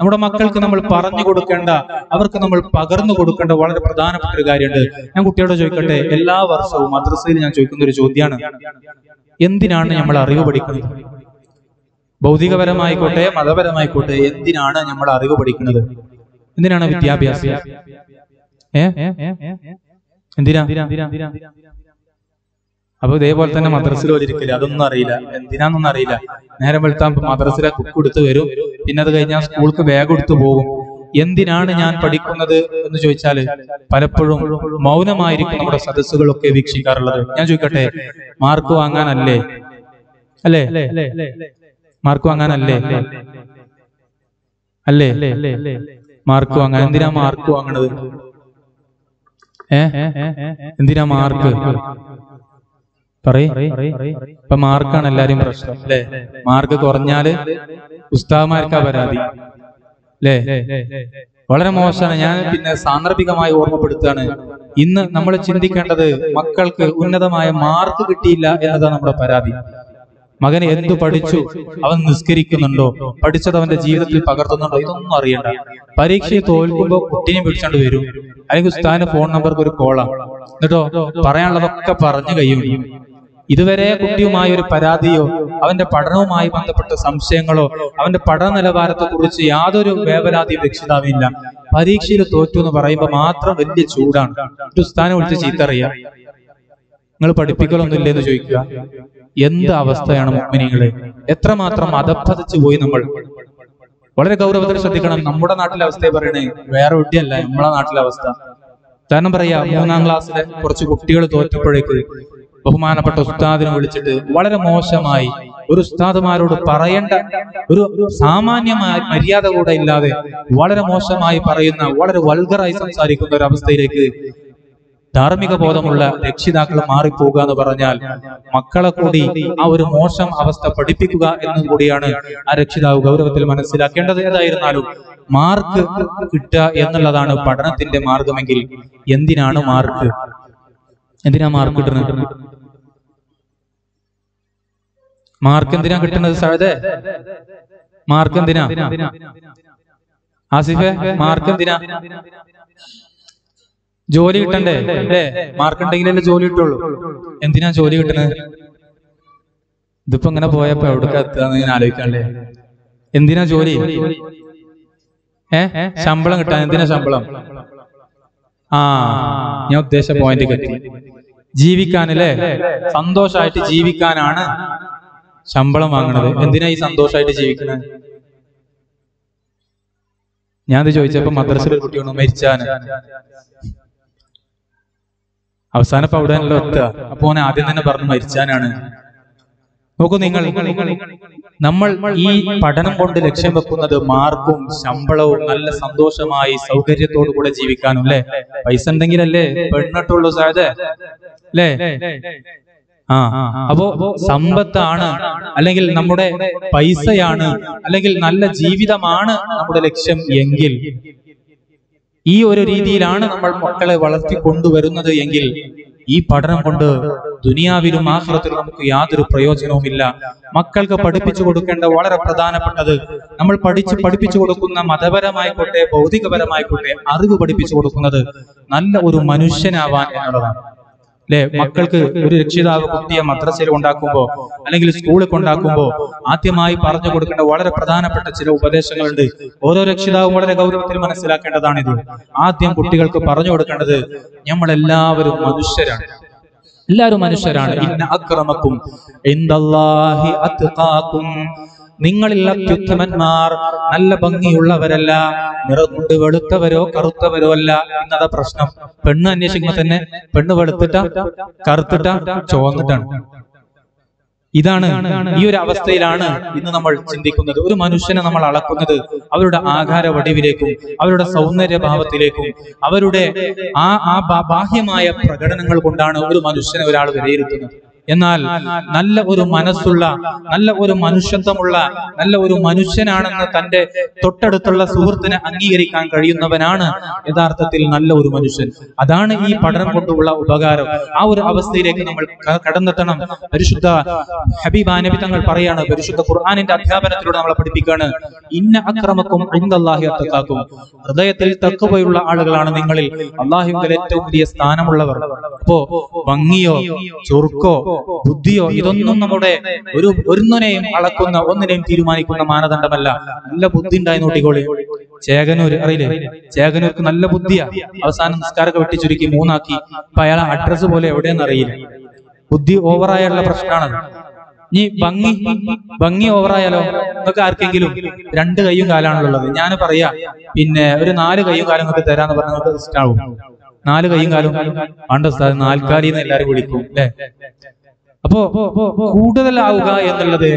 നമ്മുടെ മക്കൾക്ക് നമ്മൾ പറഞ്ഞു കൊടുക്കേണ്ട അവർക്ക് നമ്മൾ പകർന്നു കൊടുക്കേണ്ട വളരെ പ്രധാനപ്പെട്ട ഒരു കാര്യമുണ്ട്. ഞാൻ കുട്ടിയോട് ചോദിക്കട്ടെ എല്ലാ വർഷവും മദ്രസയിൽ ഞാൻ ചോദിക്കുന്ന ഒരു ചോദ്യമാണ്. എന്തിനാണ് നമ്മൾ അറിവ് പഠിക്കുന്നത്? ഭൗതികപരമായിക്കോട്ടെ മതപരമായിക്കോട്ടെ എന്തിനാണ് നമ്മൾ അറിവ് പഠിക്കുന്നത്? എന്തിനാണ് വിദ്യാഭ്യാസം? ഏ? എന്തിനാ? അപ്പൊ ഇതേപോലെ തന്നെ മദ്രസിൽ ഒരിക്കലും അതൊന്നും അറിയില്ല. എന്തിനാന്നൊന്നും അറിയില്ല. നേരം വെളുത്താൻ മദ്രസിലെ കുക്ക് എടുത്ത് വരും. പിന്നെ അത് കഴിഞ്ഞാൽ സ്കൂൾക്ക് ബാഗ് എടുത്തു പോകും. എന്തിനാണ് ഞാൻ പഠിക്കുന്നത് എന്ന് ചോദിച്ചാൽ പലപ്പോഴും മൗനമായിരിക്കും നമ്മുടെ സദസ്സുകളൊക്കെ വീക്ഷിക്കാറുള്ളത്. ഞാൻ ചോദിക്കട്ടെ മാർക്ക് വാങ്ങാനല്ലേ? അല്ലേ? മാർക്ക് വാങ്ങാനല്ലേ? അല്ലേ? മാർക്ക് വാങ്ങാൻ. എന്തിനാ മാർക്ക് വാങ്ങണത്? ഏ? എന്തിനാ മാർക്ക് പറയ്. ഇപ്പൊ മാർക്കാണ് എല്ലാരും പ്രശ്നം അല്ലേ? മാർക്ക് കുറഞ്ഞാൽ ഉസ്താദ്മാർക്കാ പരാതി അല്ലേ? വളരെ മോശമാണ്. ഞാൻ പിന്നെ സാന്ദർഭികമായി ഓർമ്മപ്പെടുത്തുകയാണ്. ഇന്ന് നമ്മൾ ചിന്തിക്കേണ്ടത് മക്കൾക്ക് ഉന്നതമായ മാർക്ക് കിട്ടിയില്ല എന്നതാണ് നമ്മുടെ പരാതി. മകൻ എന്തു പഠിച്ചു? അവൻ നിസ്കരിക്കുന്നുണ്ടോ? പഠിച്ചത് അവന്റെ ജീവിതത്തിൽ പകർത്തുന്നുണ്ടോ? ഇതൊന്നും അറിയണ്ട. പരീക്ഷയിൽ തോൽക്കുമ്പോ കുട്ടിനെ വിളിച്ചാണ്ട് വരും. അല്ലെങ്കിൽ ഉസ്താന്റെ ഫോൺ നമ്പർക്ക് ഒരു കോളാ. എന്നിട്ടോ? പറയാനുള്ളതൊക്കെ പറഞ്ഞു കഴിയും. ഇതുവരെ കുട്ടിയുമായ ഒരു പരാതിയോ അവന്റെ പഠനവുമായി ബന്ധപ്പെട്ട സംശയങ്ങളോ അവന്റെ പഠന നിലവാരത്തെ കുറിച്ച് യാതൊരു വേവലാതിയും രക്ഷിതാവില്ല പരീക്ഷയിൽ തോറ്റു എന്ന് പറയുമ്പോൾ മാത്രം വലിയ ചൂടാണ്. ഒരു സ്ഥാനം വിളിച്ച് ചീത്തറിയാം. നിങ്ങൾ പഠിപ്പിക്കലൊന്നുമില്ലേ എന്ന് ചോദിക്കുക. എന്ത് അവസ്ഥയാണ് മുഗ്മിനികളെ? എത്രമാത്രം അധപ്പതിച്ചു പോയി നമ്മൾ? വളരെ ഗൗരവത്തിൽ ശ്രദ്ധിക്കണം. നമ്മുടെ നാട്ടിലെ അവസ്ഥയെ പറയണേ വേറെ ഒട്ടിയല്ല നമ്മളെ നാട്ടിലെ അവസ്ഥ. കാരണം പറയാ മൂന്നാം ക്ലാസ്സിലെ കുറച്ച് കുട്ടികൾ തോറ്റപ്പോഴേക്ക് ബഹുമാനപ്പെട്ട ഉസ്താദിനെ വിളിച്ചിട്ട് വളരെ മോശമായി ഒരു ഉസ്താദുമാരോട് പറയേണ്ട ഒരു സാമാന്യമായ മര്യാദ കൂടെ ഇല്ലാതെ വളരെ മോശമായി പറയുന്ന വളരെ വൾഗറായി സംസാരിക്കുന്ന ഒരു അവസ്ഥയിലേക്ക് ധാർമ്മിക ബോധമുള്ള രക്ഷിതാക്കൾ മാറിപ്പോകുക എന്ന് പറഞ്ഞാൽ മക്കളെ കൂടി ആ ഒരു മോശം അവസ്ഥ പഠിപ്പിക്കുക എന്നും കൂടിയാണ് ആ രക്ഷിതാവ് ഗൗരവത്തിൽ മനസ്സിലാക്കേണ്ടത് ഏതായിരുന്നാലും മാർക്ക് കിട്ടുക എന്നുള്ളതാണ് പഠനത്തിന്റെ മാർഗമെങ്കിൽ എന്തിനാണ് മാർക്ക്? എന്തിനാ മാർക്ക് കിട്ടുന്നത്? മാർക്ക് എന്തിനാ കിട്ടുന്നത് സഹദേ മാർക്ക് എന്തിനാ? ആസിഫെ മാർക്ക് എന്തിനാ? ജോലി കിട്ടണ്ടേ? അല്ലേ? മാർക്ക് ഉണ്ടെങ്കിലല്ലേ ജോലി കിട്ടുള്ളൂ. എന്തിനാ ജോലി കിട്ടുന്നത്? ഇതിപ്പോ ഇങ്ങനെ പോയപ്പോ എവിടെക്കാ എത്തുകയെന്ന് ഞാൻ ആലോചിക്കാണ്ടേ? എന്തിനാ ജോലി? ഏ? ശമ്പളം കിട്ടാൻ എന്തിനാ ശമ്പളം? ആ ഞാൻ ഉദ്ദേശ പോയിന്റ് എത്തി ജീവിക്കാനല്ലേ? സന്തോഷമായിട്ട് ജീവിക്കാനാണ് ശമ്പളം വാങ്ങണത്. എന്തിനാ ഈ സന്തോഷമായിട്ട് ജീവിക്കുന്നത്? ഞാൻ ഇത് ചോദിച്ചപ്പോ മദ്രസയിൽ കുട്ടിയൊന്നും മരിച്ചാണ് മരിച്ചാന് അവസാനം ഇപ്പൊ ഒറ്റ എത്തുക. അപ്പൊ ആദ്യം തന്നെ പറഞ്ഞു മരിച്ചാനാണ്. നോക്കൂ നിങ്ങൾ നമ്മൾ ഈ പഠനം കൊണ്ട് ലക്ഷ്യം വെക്കുന്നത് മാർക്കും ശമ്പളവും നല്ല സന്തോഷമായി സൗകര്യത്തോടു കൂടെ ജീവിക്കാനും അല്ലെ? പൈസ ഉണ്ടെങ്കിലല്ലേ പെണ്ണിട്ടുള്ളൂ സാധ. അല്ലേ? ആ അപ്പോ സമ്പത്താണ് അല്ലെങ്കിൽ നമ്മുടെ പൈസയാണ് അല്ലെങ്കിൽ നല്ല ജീവിതമാണ് നമ്മുടെ ലക്ഷ്യം എങ്കിൽ. ഈ ഒരു രീതിയിലാണ് നമ്മൾ മക്കളെ വളർത്തി കൊണ്ടുവരുന്നത് എങ്കിൽ ഈ പഠനം കൊണ്ട് ദുനിയാവിലും ആഹ്റത്തിലും നമുക്ക് യാതൊരു പ്രയോജനവുമില്ല. മക്കൾക്ക് പഠിപ്പിച്ചു കൊടുക്കേണ്ട വളരെ പ്രധാനപ്പെട്ടത് നമ്മൾ പഠിച്ച് പഠിപ്പിച്ചു കൊടുക്കുന്ന മതപരമായിക്കോട്ടെ ഭൗതികപരമായിക്കോട്ടെ അറിവ് പഠിപ്പിച്ചു കൊടുക്കുന്നത് നല്ല ഒരു മനുഷ്യനാവാൻ എന്നുള്ളതാണ്. അല്ലെ മക്കൾക്ക് ഒരു രക്ഷിതാവ് കുട്ടിയെ മദ്രസയിൽ ഉണ്ടാക്കുമ്പോ അല്ലെങ്കിൽ സ്കൂളിൽ കൊണ്ടാക്കുമ്പോ ആദ്യമായി പറഞ്ഞു കൊടുക്കേണ്ട വളരെ പ്രധാനപ്പെട്ട ചില ഉപദേശങ്ങളുണ്ട്. ഓരോ രക്ഷിതാവും വളരെ ഗൗരവത്തിൽ മനസ്സിലാക്കേണ്ടതാണിത്. ആദ്യം കുട്ടികൾക്ക് പറഞ്ഞു കൊടുക്കേണ്ടത് നമ്മളെല്ലാവരും മനുഷ്യരാണ്. എല്ലാവരും മനുഷ്യരാണ്. ഇന്ന അക്രമക്കും എന്തല്ലാഹി അത്ഖാക്കും നിങ്ങളിൽ അത്യുത്തമന്മാർ നല്ല ഭംഗിയുള്ളവരല്ല നിറകൊണ്ട് വെളുത്തവരോ കറുത്തവരോ അല്ല എന്നതാ പ്രശ്നം. പെണ്ണ് അന്വേഷിക്കുമ്പോ തന്നെ പെണ്ണ് വെളുത്തിട്ട കറുത്തിട്ട ചോന്നിട്ടാണ് ഇതാണ് ഈ ഒരു അവസ്ഥയിലാണ് ഇന്ന് നമ്മൾ ചിന്തിക്കുന്നത്. ഒരു മനുഷ്യനെ നമ്മൾ അളക്കുന്നത് അവരുടെ ആകാര വടിവിലേക്കും അവരുടെ സൗന്ദര്യഭാവത്തിലേക്കും അവരുടെ ആ ആ ബാഹ്യമായ പ്രകടനങ്ങൾ കൊണ്ടാണ് ഒരു മനുഷ്യനെ ഒരാൾ വിലയിരുത്തുന്നത്. എന്നാൽ നല്ല ഒരു മനസ്സുള്ള നല്ല ഒരു മനുഷ്യത്വമുള്ള നല്ല ഒരു മനുഷ്യനാണെന്ന് തന്റെ തൊട്ടടുത്തുള്ള സുഹൃത്തിനെ അംഗീകരിക്കാൻ കഴിയുന്നവനാണ് യഥാർത്ഥത്തിൽ നല്ല ഒരു മനുഷ്യൻ. അതാണ് ഈ പഠനം കൊണ്ടുള്ള ഉപകാരം. ആ ഒരു അവസ്ഥയിലേക്ക് നമ്മൾ കടന്നെത്തണം. പരിശുദ്ധ ഹബീബാനബി തങ്ങൾ പറയാണ് പരിശുദ്ധ ഖുർആാനിന്റെ അധ്യാപനത്തിലൂടെ നമ്മളെ പഠിപ്പിക്കുകയാണ് ഇന്ന അക്രമക്കും ഇന്ദല്ലാഹി അത്തക്കാക്കും. ഹൃദയത്തിൽ തക്കുവയുള്ള ആളുകളാണ് നിങ്ങളിൽ. അള്ളാഹുവിൽ ഏറ്റവും വലിയ സ്ഥാനമുള്ളവർ. അപ്പോ ഭംഗിയോ ചുറുക്കോ ബുദ്ധിയോ ഇതൊന്നും നമ്മുടെ ഒരു ഒരുന്നിനെയും അളക്കുന്ന ഒന്നിനെയും തീരുമാനിക്കുന്ന മാനദണ്ഡമല്ല. നല്ല ബുദ്ധി ഉണ്ടായി നോട്ടിക്കോളി ചേകനൂര് അറിയില്ലേ? ചേകനൂർക്ക് നല്ല ബുദ്ധിയാ. അവസാനം നിസ്കാരമൊക്കെ വെട്ടിച്ചുരുക്കി മൂന്നാക്കി. അപ്പൊ അയാളെ അഡ്രസ് പോലെ എവിടെയെന്ന് അറിയില്ല. ബുദ്ധി ഓവറായുള്ള പ്രശ്നമാണത് ഇനി ഭംഗി ഭംഗി ഓവറായാലോ നിങ്ങൾക്ക് ആർക്കെങ്കിലും രണ്ട് കൈയും കാലാണുള്ളത് ഞാൻ പറയാ പിന്നെ ഒരു നാല് കൈയും കാലം നിങ്ങൾക്ക് തരാന്ന് പറഞ്ഞാൽ നിങ്ങൾക്ക് ഇഷ്ടമാവും നാല് കൈയും കാലും പണ്ട് ഉസ്താദ്. നാൽക്കാലി എന്ന് എല്ലാരും വിളിക്കും അല്ലെ? അപ്പോ കൂടുതലാവുക എന്നുള്ളത്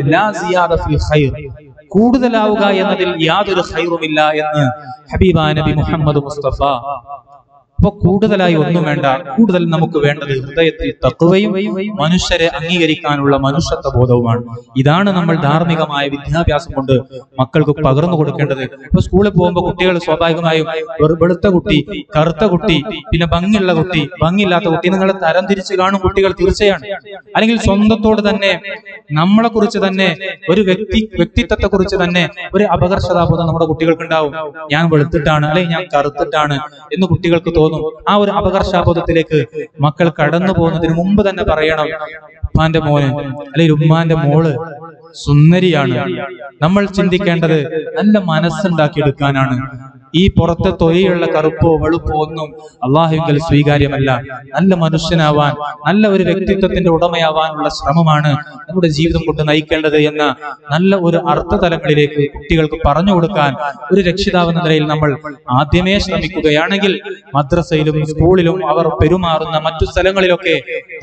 കൂടുതലാവുക എന്നതിൽ യാതൊരു ഹൈറുമില്ല എന്ന് ഹബീബ നബി മുഹമ്മദ് മുസ്തഫ അപ്പൊ കൂടുതലായി ഒന്നും വേണ്ട. കൂടുതൽ നമുക്ക് വേണ്ടത് ഹൃദയത്തിൽ തത്വയും മനുഷ്യരെ അംഗീകരിക്കാനുള്ള മനുഷ്യത്വ ബോധവുമാണ് ഇതാണ് നമ്മൾ ധാർമ്മികമായ വിദ്യാഭ്യാസം കൊണ്ട് മക്കൾക്ക് പകർന്നു കൊടുക്കേണ്ടത്. ഇപ്പൊ സ്കൂളിൽ പോകുമ്പോൾ കുട്ടികൾ സ്വാഭാവികമായും വെളുത്ത കുട്ടി കറുത്ത കുട്ടി പിന്നെ ഭംഗിയുള്ള കുട്ടി ഭംഗിയില്ലാത്ത കുട്ടി നിങ്ങളെ തരം തിരിച്ചു കാണും കുട്ടികൾ തീർച്ചയാണ്. അല്ലെങ്കിൽ സ്വന്തത്തോട് തന്നെ നമ്മളെ കുറിച്ച് തന്നെ ഒരു വ്യക്തി വ്യക്തിത്വത്തെ കുറിച്ച് തന്നെ ഒരു അപകർഷതാബോധം നമ്മുടെ കുട്ടികൾക്ക് ഉണ്ടാവും ഞാൻ വെളുത്തിട്ടാണ് അല്ലെങ്കിൽ ഞാൻ കറുത്തിട്ടാണ് എന്ന് കുട്ടികൾക്ക് തോന്നും. ആ ഒരു അപകർഷാബോധത്തിലേക്ക് മക്കൾ കടന്നു പോകുന്നതിന് മുമ്പ് തന്നെ പറയണം ഉപ്പാന്റെ മോന് അല്ലെങ്കിൽ ഉമ്മാന്റെ മോൾ സുന്ദരിയാണ്. നമ്മൾ ചിന്തിക്കേണ്ടത് നല്ല മനസ്സുണ്ടാക്കിയെടുക്കാനാണ്. ഈ പുറത്തെ തൊയയുള്ള കറുപ്പോ വെളുപ്പോ ഒന്നും അള്ളാഹുവിൽ സ്വീകാര്യമല്ല. നല്ല മനുഷ്യനാവാൻ നല്ല ഒരു വ്യക്തിത്വത്തിന്റെ ഉടമയാവാനുള്ള ശ്രമമാണ് നമ്മുടെ ജീവിതം കൊണ്ട് നയിക്കേണ്ടത് എന്ന നല്ല ഒരു അർത്ഥ തലങ്ങളിലേക്ക് കുട്ടികൾക്ക് പറഞ്ഞു കൊടുക്കാൻ ഒരു രക്ഷിതാവെന്ന നിലയിൽ നമ്മൾ ആദ്യമേ ശ്രമിക്കുകയാണെങ്കിൽ മദ്രസയിലും സ്കൂളിലും അവർ പെരുമാറുന്ന മറ്റു സ്ഥലങ്ങളിലൊക്കെ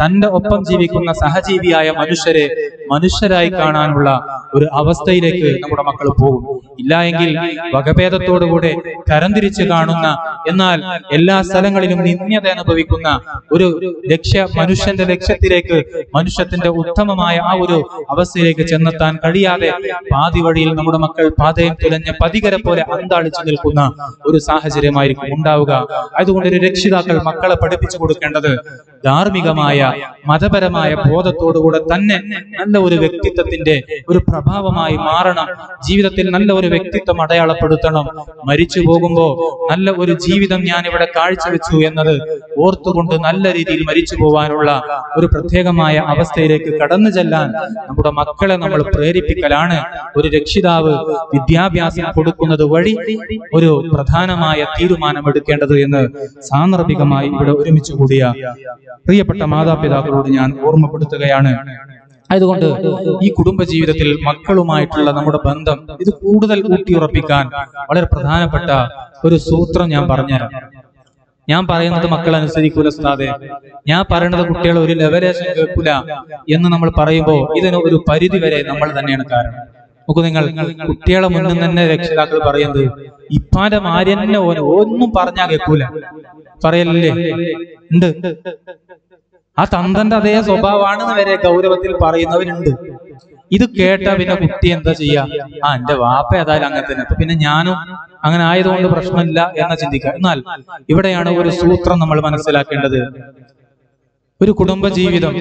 തന്റെ ഒപ്പം ജീവിക്കുന്ന സഹജീവിയായ മനുഷ്യരെ മനുഷ്യരായി കാണാനുള്ള ഒരു അവസ്ഥയിലേക്ക് നമ്മുടെ മക്കൾ പോകും. ഇല്ല എങ്കിൽ വകഭേദത്തോടുകൂടെ തരംതിരിച്ച് കാണുന്ന എന്നാൽ എല്ലാ സ്ഥലങ്ങളിലും നിന്ദ്യത അനുഭവിക്കുന്ന ഒരു ലക്ഷ്യ മനുഷ്യന്റെ ലക്ഷ്യത്തിലേക്ക് മനുഷ്യത്തിന്റെ ഉത്തമമായ ആ ഒരു അവസ്ഥയിലേക്ക് ചെന്നെത്താൻ കഴിയാതെ പാതി വഴിയിൽ നമ്മുടെ മക്കൾ പാതയം തുലഞ്ഞ പതികരെ പോലെ അന്താളിച്ചു നിൽക്കുന്ന ഒരു സാഹചര്യമായിരിക്കും ഉണ്ടാവുക. അതുകൊണ്ട് ഒരു രക്ഷിതാക്കൾ മക്കളെ പഠിപ്പിച്ചു കൊടുക്കേണ്ടത് ധാർമ്മികമായ മതപരമായ ബോധത്തോടുകൂടെ തന്നെ നല്ല ഒരു വ്യക്തിത്വത്തിന്റെ ഒരു പ്രഭാവമായി മാറണം. ജീവിതത്തിൽ നല്ല ഒരു വ്യക്തിത്വം അടയാളപ്പെടുത്തണം. മരിച്ചു പോകുമ്പോ നല്ല ഒരു ജീവിതം ഞാൻ ഇവിടെ കാഴ്ചവെച്ചു എന്നത് ഓർത്തുകൊണ്ട് നല്ല രീതിയിൽ മരിച്ചു പോവാനുള്ള ഒരു പ്രത്യേകമായ അവസ്ഥയിലേക്ക് കടന്നു ചെല്ലാൻ നമ്മുടെ മക്കളെ നമ്മൾ പ്രേരിപ്പിക്കലാണ്. ഒരു രക്ഷിതാവ് വിദ്യാഭ്യാസം കൊടുക്കുന്നത് വഴി ഒരു പ്രധാനമായ തീരുമാനമെടുക്കേണ്ടത് എന്ന് സാന്ദർഭികമായി ഇവിടെ ഒരുമിച്ച് കൂടിയ പ്രിയപ്പെട്ട മാതാപിതാക്കളോട് ഞാൻ ഓർമ്മപ്പെടുത്തുകയാണ്. അതുകൊണ്ട് ഈ കുടുംബ ജീവിതത്തിൽ മക്കളുമായിട്ടുള്ള നമ്മുടെ ബന്ധം ഇത് കൂടുതൽ ഊട്ടിയുറപ്പിക്കാൻ വളരെ പ്രധാനപ്പെട്ട ഒരു സൂത്രം ഞാൻ പറഞ്ഞുതരാം. ഞാൻ പറയുന്നത് മക്കൾ അനുസരിക്കൂല സ്ഥാതെ ഞാൻ പറയുന്നത് കുട്ടികൾ ഒരു ലെവലേഷൻ കേൾക്കൂല എന്ന് നമ്മൾ പറയുമ്പോൾ ഇതിന് ഒരു പരിധി വരെ നമ്മൾ തന്നെയാണ് കാരണം. നോക്കൂ നിങ്ങൾ കുട്ടികളെ മുന്നിൽ തന്നെ രക്ഷിതാക്കൾ പറയുന്നത് ഇപ്പാന്റെ മാര്യന്നെ ഓനെ ഒന്നും പറഞ്ഞാ കേൾക്കൂല. പറയല്ലേ ഉണ്ട്. ആ തന്തന്റെ അതേ സ്വഭാവമാണെന്ന് വരെ ഗൗരവത്തിൽ പറയുന്നവരുണ്ട്. ഇത് കേട്ട പിന്നെ കുട്ടി എന്താ ചെയ്യാ? ആ എന്റെ വാപ്പ ഏതായാലും അങ്ങനെ തന്നെ പിന്നെ ഞാനും അങ്ങനെ ആയതുകൊണ്ട് പ്രശ്നമില്ല എന്ന ചിന്തിക്കുക. എന്നാൽ ഇവിടെയാണ് ഒരു സൂത്രം നമ്മൾ മനസ്സിലാക്കേണ്ടത്. ഒരു കുടുംബ ജീവിതം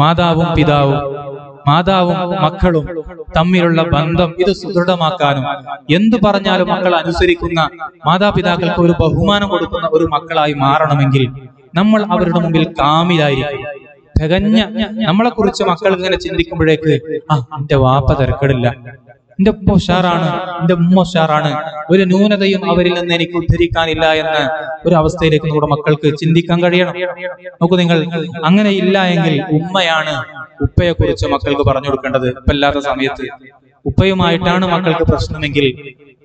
മാതാവും പിതാവും മാതാവും മക്കളും തമ്മിലുള്ള ബന്ധം ഇത് സുദൃഢമാക്കാനും എന്തു പറഞ്ഞാലും മക്കൾ അനുസരിക്കുന്ന മാതാപിതാക്കൾക്ക് ഒരു ബഹുമാനം കൊടുക്കുന്ന ഒരു മക്കളായി മാറണമെങ്കിൽ നമ്മൾ അവരുടെ മുമ്പിൽ കാമിലായിരിക്കും. തികഞ്ഞ നമ്മളെ കുറിച്ച് മക്കൾ ഇങ്ങനെ ചിന്തിക്കുമ്പോഴേക്ക് ആ എന്റെ വാപ്പ തിരക്കടില്ല. എന്റെ ഉപ്പ ഉഷാറാണ്. എന്റെ ഉമ്മ ഉഷാറാണ്. ഒരു ന്യൂനതയും അവരിൽ നിന്ന് എനിക്ക് ഉദ്ധരിക്കാനില്ല എന്ന ഒരു അവസ്ഥയിലേക്ക് നമ്മുടെ മക്കൾക്ക് ചിന്തിക്കാൻ കഴിയണം. നോക്കൂ നിങ്ങൾ അങ്ങനെ ഇല്ല എങ്കിൽ ഉമ്മയാണ് ഉപ്പയെ കുറിച്ച് മക്കൾക്ക് പറഞ്ഞു കൊടുക്കേണ്ടത്. ഉപ്പല്ലാത്ത സമയത്ത് ഉപ്പയുമായിട്ടാണ് മക്കൾക്ക് പ്രശ്നമെങ്കിൽ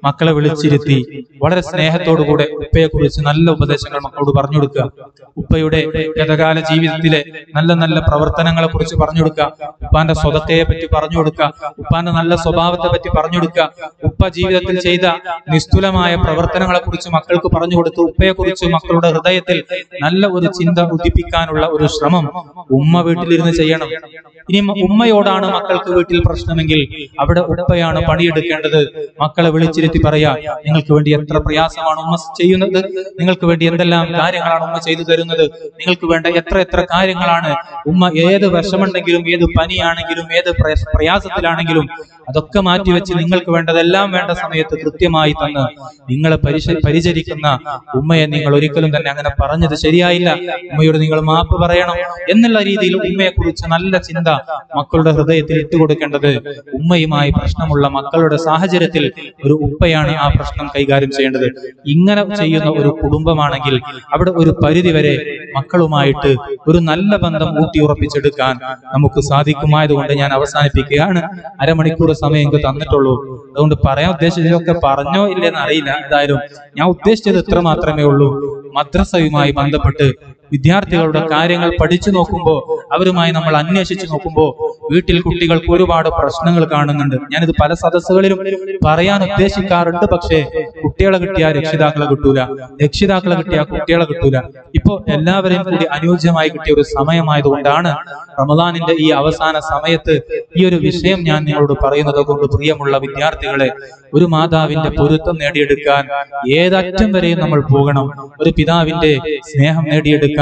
മക്കളെ വിളിച്ചിരുത്തി വളരെ സ്നേഹത്തോടുകൂടെ ഉപ്പയെ കുറിച്ച് നല്ല ഉപദേശങ്ങൾ മക്കളോട് പറഞ്ഞു കൊടുക്കുക. ഉപ്പയുടെ ഗതകാല ജീവിതത്തിലെ നല്ല നല്ല പ്രവർത്തനങ്ങളെ കുറിച്ച് പറഞ്ഞു കൊടുക്കുക. ഉപ്പാന്റെ സ്വതക്കയെ പറ്റി പറഞ്ഞു കൊടുക്കുക. ഉപ്പാന്റെ നല്ല സ്വഭാവത്തെ പറ്റി പറഞ്ഞു കൊടുക്കുക. ഉപ്പ ജീവിതത്തിൽ ചെയ്ത നിസ്തുലമായ പ്രവർത്തനങ്ങളെ കുറിച്ച് മക്കൾക്ക് പറഞ്ഞു കൊടുത്ത് ഉപ്പയെ കുറിച്ച് മക്കളുടെ ഹൃദയത്തിൽ നല്ല ഒരു ചിന്ത ഉദിപ്പിക്കാനുള്ള ഒരു ശ്രമം ഉമ്മ വീട്ടിലിരുന്ന് ചെയ്യണം. ഇനി ഉമ്മയോടാണ് മക്കൾക്ക് വീട്ടിൽ പ്രശ്നമെങ്കിൽ അവിടെ ഉപ്പയാണ് പണിയെടുക്കേണ്ടത്. മക്കളെ വിളിച്ചിരുത്തി പറയാ നിങ്ങൾക്ക് വേണ്ടി എത്ര പ്രയാസമാണ് ഉമ്മ ചെയ്യുന്നത് നിങ്ങൾക്ക് വേണ്ടി എന്തെല്ലാം കാര്യങ്ങളാണ് ഉമ്മ ചെയ്തു തരുന്നത് നിങ്ങൾക്ക് വേണ്ട എത്ര എത്ര കാര്യങ്ങളാണ് ഉമ്മ ഏത് വിഷമുണ്ടെങ്കിലും ഏത് പനിയാണെങ്കിലും ഏത് പ്രയ- പ്രയാസത്തിലാണെങ്കിലും അതൊക്കെ മാറ്റിവെച്ച് നിങ്ങൾക്ക് വേണ്ടതെല്ലാം വേണ്ട സമയത്ത് കൃത്യമായി തന്ന് നിങ്ങളെ പരിചരിക്കുന്ന ഉമ്മയെ നിങ്ങൾ ഒരിക്കലും തന്നെ അങ്ങനെ പറഞ്ഞത് ശരിയായില്ല. ഉമ്മയോട് നിങ്ങൾ മാപ്പ് പറയണം എന്നുള്ള രീതിയിൽ ഉമ്മയെ കുറിച്ച് നല്ല ചിന്ത മക്കളുടെ ഹൃദയത്തിൽ ഇട്ടുകൊടുക്കേണ്ടത് ഉമ്മയുമായി പ്രശ്നമുള്ള മക്കളുടെ സാഹചര്യത്തിൽ ഒരു ഉപ്പയാണ് ആ പ്രശ്നം കൈകാര്യം ചെയ്യേണ്ടത്. ഇങ്ങനെ ചെയ്യുന്ന ഒരു കുടുംബമാണെങ്കിൽ അവിടെ ഒരു പരിധിവരെ മക്കളുമായിട്ട് ഒരു നല്ല ബന്ധം ഊട്ടിയുറപ്പിച്ചെടുക്കാൻ നമുക്ക് സാധിക്കുമായതുകൊണ്ട് ഞാൻ അവസാനിപ്പിക്കുകയാണ്. അരമണിക്കൂർ സമയം എനിക്ക് തന്നിട്ടുള്ളൂ. അതുകൊണ്ട് പറയാൻ ഉദ്ദേശിച്ചതൊക്കെ പറഞ്ഞോ ഇല്ലെന്ന് അറിയില്ല. എന്തായാലും ഞാൻ ഉദ്ദേശിച്ചത് ഇത്ര മാത്രമേ ഉള്ളൂ. മദ്രസയുമായി ബന്ധപ്പെട്ട് വിദ്യാർത്ഥികളുടെ കാര്യങ്ങൾ പഠിച്ചു നോക്കുമ്പോൾ അവരുമായി നമ്മൾ അന്വേഷിച്ചു നോക്കുമ്പോൾ വീട്ടിൽ കുട്ടികൾക്ക് ഒരുപാട് പ്രശ്നങ്ങൾ കാണുന്നുണ്ട്. ഞാനിത് പല സദസ്സുകളിലും പറയാൻ ഉദ്ദേശിക്കാറുണ്ട് പക്ഷേ കുട്ടികളെ കിട്ടിയാൽ രക്ഷിതാക്കളെ കിട്ടൂല. രക്ഷിതാക്കളെ കിട്ടിയാൽ കുട്ടികളെ കിട്ടൂല. ഇപ്പോ എല്ലാവരെയും കൂടി അനുയോജ്യമായി കിട്ടിയ ഒരു സമയമായതുകൊണ്ടാണ് റമദാനിന്റെ ഈ അവസാന സമയത്ത് ഈ ഒരു വിഷയം ഞാൻ നിങ്ങളോട് പറയുന്നത് കൊണ്ട് പ്രിയമുള്ള വിദ്യാർത്ഥികളെ ഒരു മാതാവിന്റെ പൊരുത്തം നേടിയെടുക്കാൻ ഏതറ്റം വരെയും നമ്മൾ പോകണം. ഒരു പിതാവിന്റെ സ്നേഹം നേടിയെടുക്കാൻ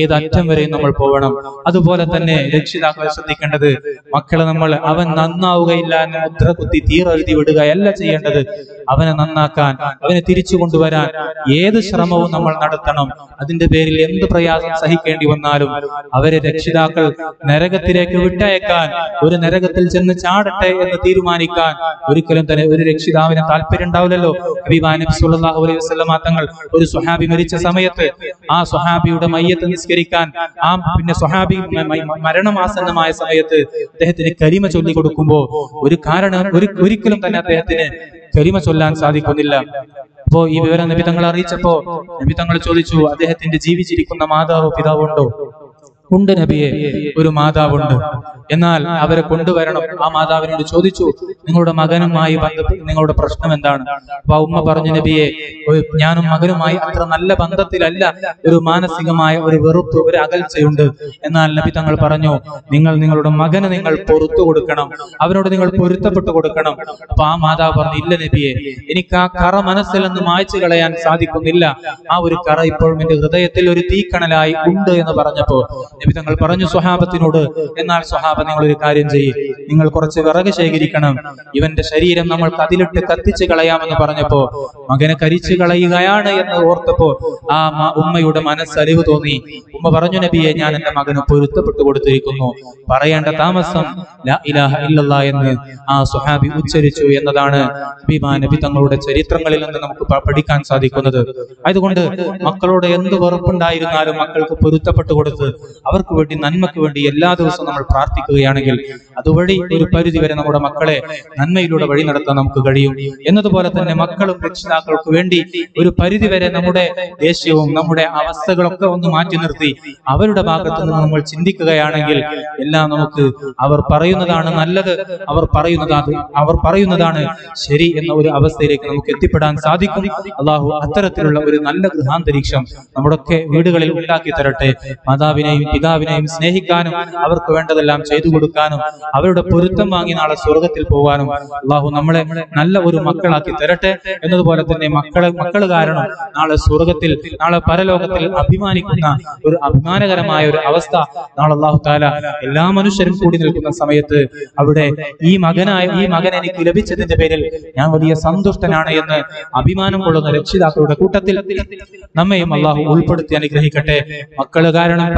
ഏതറ്റം വരെയും നമ്മൾ പോകണം അതുപോലെ തന്നെ രക്ഷിതാക്കൾ ശ്രദ്ധിക്കേണ്ടത് മക്കളെ നമ്മൾ അവൻ നന്നാവുകയില്ല എന്ന് മുദ്ര കുത്തി വിടുക വിടുകയല്ല ചെയ്യേണ്ടത്. അവനെ നന്നാക്കാൻ അവനെ തിരിച്ചു കൊണ്ടുവരാൻ ഏത് ശ്രമവും നമ്മൾ നടത്തണം. അതിന്റെ പേരിൽ എന്ത് പ്രയാസം സഹിക്കേണ്ടി വന്നാലും അവരെ രക്ഷിതാക്കൾ നരകത്തിലേക്ക് വിട്ടയക്കാൻ ഒരു നരകത്തിൽ ചെന്ന് ചാടട്ടെ എന്ന് തീരുമാനിക്കാൻ ഒരിക്കലും തന്നെ ഒരു രക്ഷിതാവിന് താല്പര്യം ഉണ്ടാവില്ലല്ലോ. അഭിമാനം നബി സല്ലല്ലാഹു അലൈഹി വസല്ലമ തങ്ങൾ ഒരു സ്വഹാബി മരിച്ച സമയത്ത് ആ സ്വഹാബിയുടെ മയ്യത്ത് നിസ്കരിക്കാൻ. ആ പിന്നെ സ്വഹാബി മരണമാസന്നമായ സമയത്ത് അദ്ദേഹത്തിന് കരിമ ചൊല്ലി കൊടുക്കുമ്പോ ഒരു കാരണം ഒരു ഒരിക്കലും തന്നെ അദ്ദേഹത്തിന് കരിമ ചൊല്ലാൻ സാധിക്കുന്നില്ല. അപ്പോ ഈ വിവരം നബി അറിയിച്ചപ്പോ നബി തങ്ങൾ ചോദിച്ചു അദ്ദേഹത്തിന്റെ ജീവിച്ചിരിക്കുന്ന മാതാവോ പിതാവോ ഉണ്ടോ നബിയെ ഒരു മാതാവുണ്ട്. എന്നാൽ അവരെ കൊണ്ടുവരണം. ആ മാതാവിനോട് ചോദിച്ചു നിങ്ങളുടെ മകനുമായി ബന്ധപ്പെട്ട് നിങ്ങളുടെ പ്രശ്നം എന്താണ്? അപ്പൊ ഉമ്മ പറഞ്ഞു നബിയെ ഞാനും മകനുമായി അത്ര നല്ല ബന്ധത്തിലല്ല. ഒരു മാനസികമായ ഒരു വെറുപ്പ് ഒരു അകൽച്ചയുണ്ട്. എന്നാൽ നബി തങ്ങൾ പറഞ്ഞു നിങ്ങൾ നിങ്ങളുടെ മകന് നിങ്ങൾ പൊറത്തു കൊടുക്കണം. അവരോട് നിങ്ങൾ പൊരുത്തപ്പെട്ടു കൊടുക്കണം. അപ്പൊ ആ മാതാവ് പറഞ്ഞു ഇല്ല നബിയെ എനിക്ക് ആ കറ മനസ്സിൽ നിന്ന് മായ്ച്ചു കളയാൻ സാധിക്കുന്നില്ല. ആ ഒരു കറ ഇപ്പോഴും എന്റെ ഹൃദയത്തിൽ ഒരു തീക്കണലായി ഉണ്ട് എന്ന് പറഞ്ഞപ്പോ നബി തങ്ങൾ പറഞ്ഞു സ്വഹാബത്തിനോട് എന്നാൽ സ്വഹാബ നിങ്ങൾ ഒരു കാര്യം ചെയ്യും. നിങ്ങൾ കുറച്ച് വിറക് ശേഖരിക്കണം. ഇവന്റെ ശരീരം നമ്മൾ കതിലിട്ട് കത്തിച്ചു കളയാമെന്ന് പറഞ്ഞപ്പോ മകനെ കരിച്ചു കളയുകയാണ് എന്ന് ഓർത്തപ്പോ ആ ഉമ്മയുടെ മനസ്സലിവ് തോന്നി. ഉമ്മ പറഞ്ഞു നബിയെ ഞാൻ എന്റെ മകന് പൊരുത്തപ്പെട്ടു കൊടുത്തിരിക്കുന്നു. പറയേണ്ട താമസം ഇലാഹ എന്ന് ആ സുഹാബി ഉച്ചരിച്ചു എന്നതാണ് നബി തങ്ങളുടെ ചരിത്രങ്ങളിൽ നിന്ന് നമുക്ക് പഠിക്കാൻ സാധിക്കുന്നത്. അതുകൊണ്ട് മക്കളോട് എന്ത് വെറുപ്പുണ്ടായിരുന്നാലും മക്കൾക്ക് പൊരുത്തപ്പെട്ടു കൊടുത്ത് അവർക്ക് വേണ്ടി നന്മയ്ക്ക് വേണ്ടി എല്ലാ ദിവസവും നമ്മൾ പ്രാർത്ഥിക്കുകയാണെങ്കിൽ അതുവഴി ഒരു പരിധി വരെ നമ്മുടെ മക്കളെ നന്മയിലൂടെ വഴി നടത്താൻ നമുക്ക് കഴിയും. എന്നതുപോലെ തന്നെ മക്കളും രക്ഷിതാക്കൾക്ക് വേണ്ടി ഒരു പരിധി വരെ നമ്മുടെ ദേഷ്യവും നമ്മുടെ അവസ്ഥകളൊക്കെ ഒന്ന് മാറ്റി നിർത്തി അവരുടെ ഭാഗത്ത് നിന്ന് നമ്മൾ ചിന്തിക്കുകയാണെങ്കിൽ എല്ലാം നമുക്ക് അവർ പറയുന്നതാണ് നല്ലത് അവർ പറയുന്നതാണ് അവർ പറയുന്നതാണ് ശരി എന്ന ഒരു അവസ്ഥയിലേക്ക് നമുക്ക് എത്തിപ്പെടാൻ സാധിക്കും. അള്ളാഹു അത്തരത്തിലുള്ള ഒരു നല്ല ഗൃഹാന്തരീക്ഷം നമ്മുടെയൊക്കെ വീടുകളിൽ ഉണ്ടാക്കി തരട്ടെ. മാതാവിനെയും പിതാവിനെയും സ്നേഹിക്കാനും അവർക്ക് വേണ്ടതെല്ലാം ചെയ്തു കൊടുക്കാനും അവരുടെ പൊരുത്തം വാങ്ങി നാളെ സ്വർഗത്തിൽ പോകാനും അള്ളാഹു നമ്മളെ നല്ല ഒരു മക്കളാക്കി തരട്ടെ എന്നതുപോലെ തന്നെ മക്കളെ മക്കൾ കാരണം നാളെ സ്വർഗത്തിൽ നാളെ പരലോകത്തിൽ അഭിമാനിക്കുന്ന ഒരു അഭിമാനകരമായ ഒരു അവസ്ഥ നാളെ അള്ളാഹു താല എല്ലാ മനുഷ്യരും കൂടി നിൽക്കുന്ന സമയത്ത് അവിടെ ഈ മകനായ ഈ മകൻ എനിക്ക് ലഭിച്ചതിന്റെ പേരിൽ ഞാൻ വലിയ സന്തുഷ്ടനാണ് എന്ന് അഭിമാനം കൊള്ളുന്ന രക്ഷിതാക്കളുടെ കൂട്ടത്തിൽ നമ്മയും അള്ളാഹു ഉൾപ്പെടുത്തി അനുഗ്രഹിക്കട്ടെ. മക്കൾ കാരണം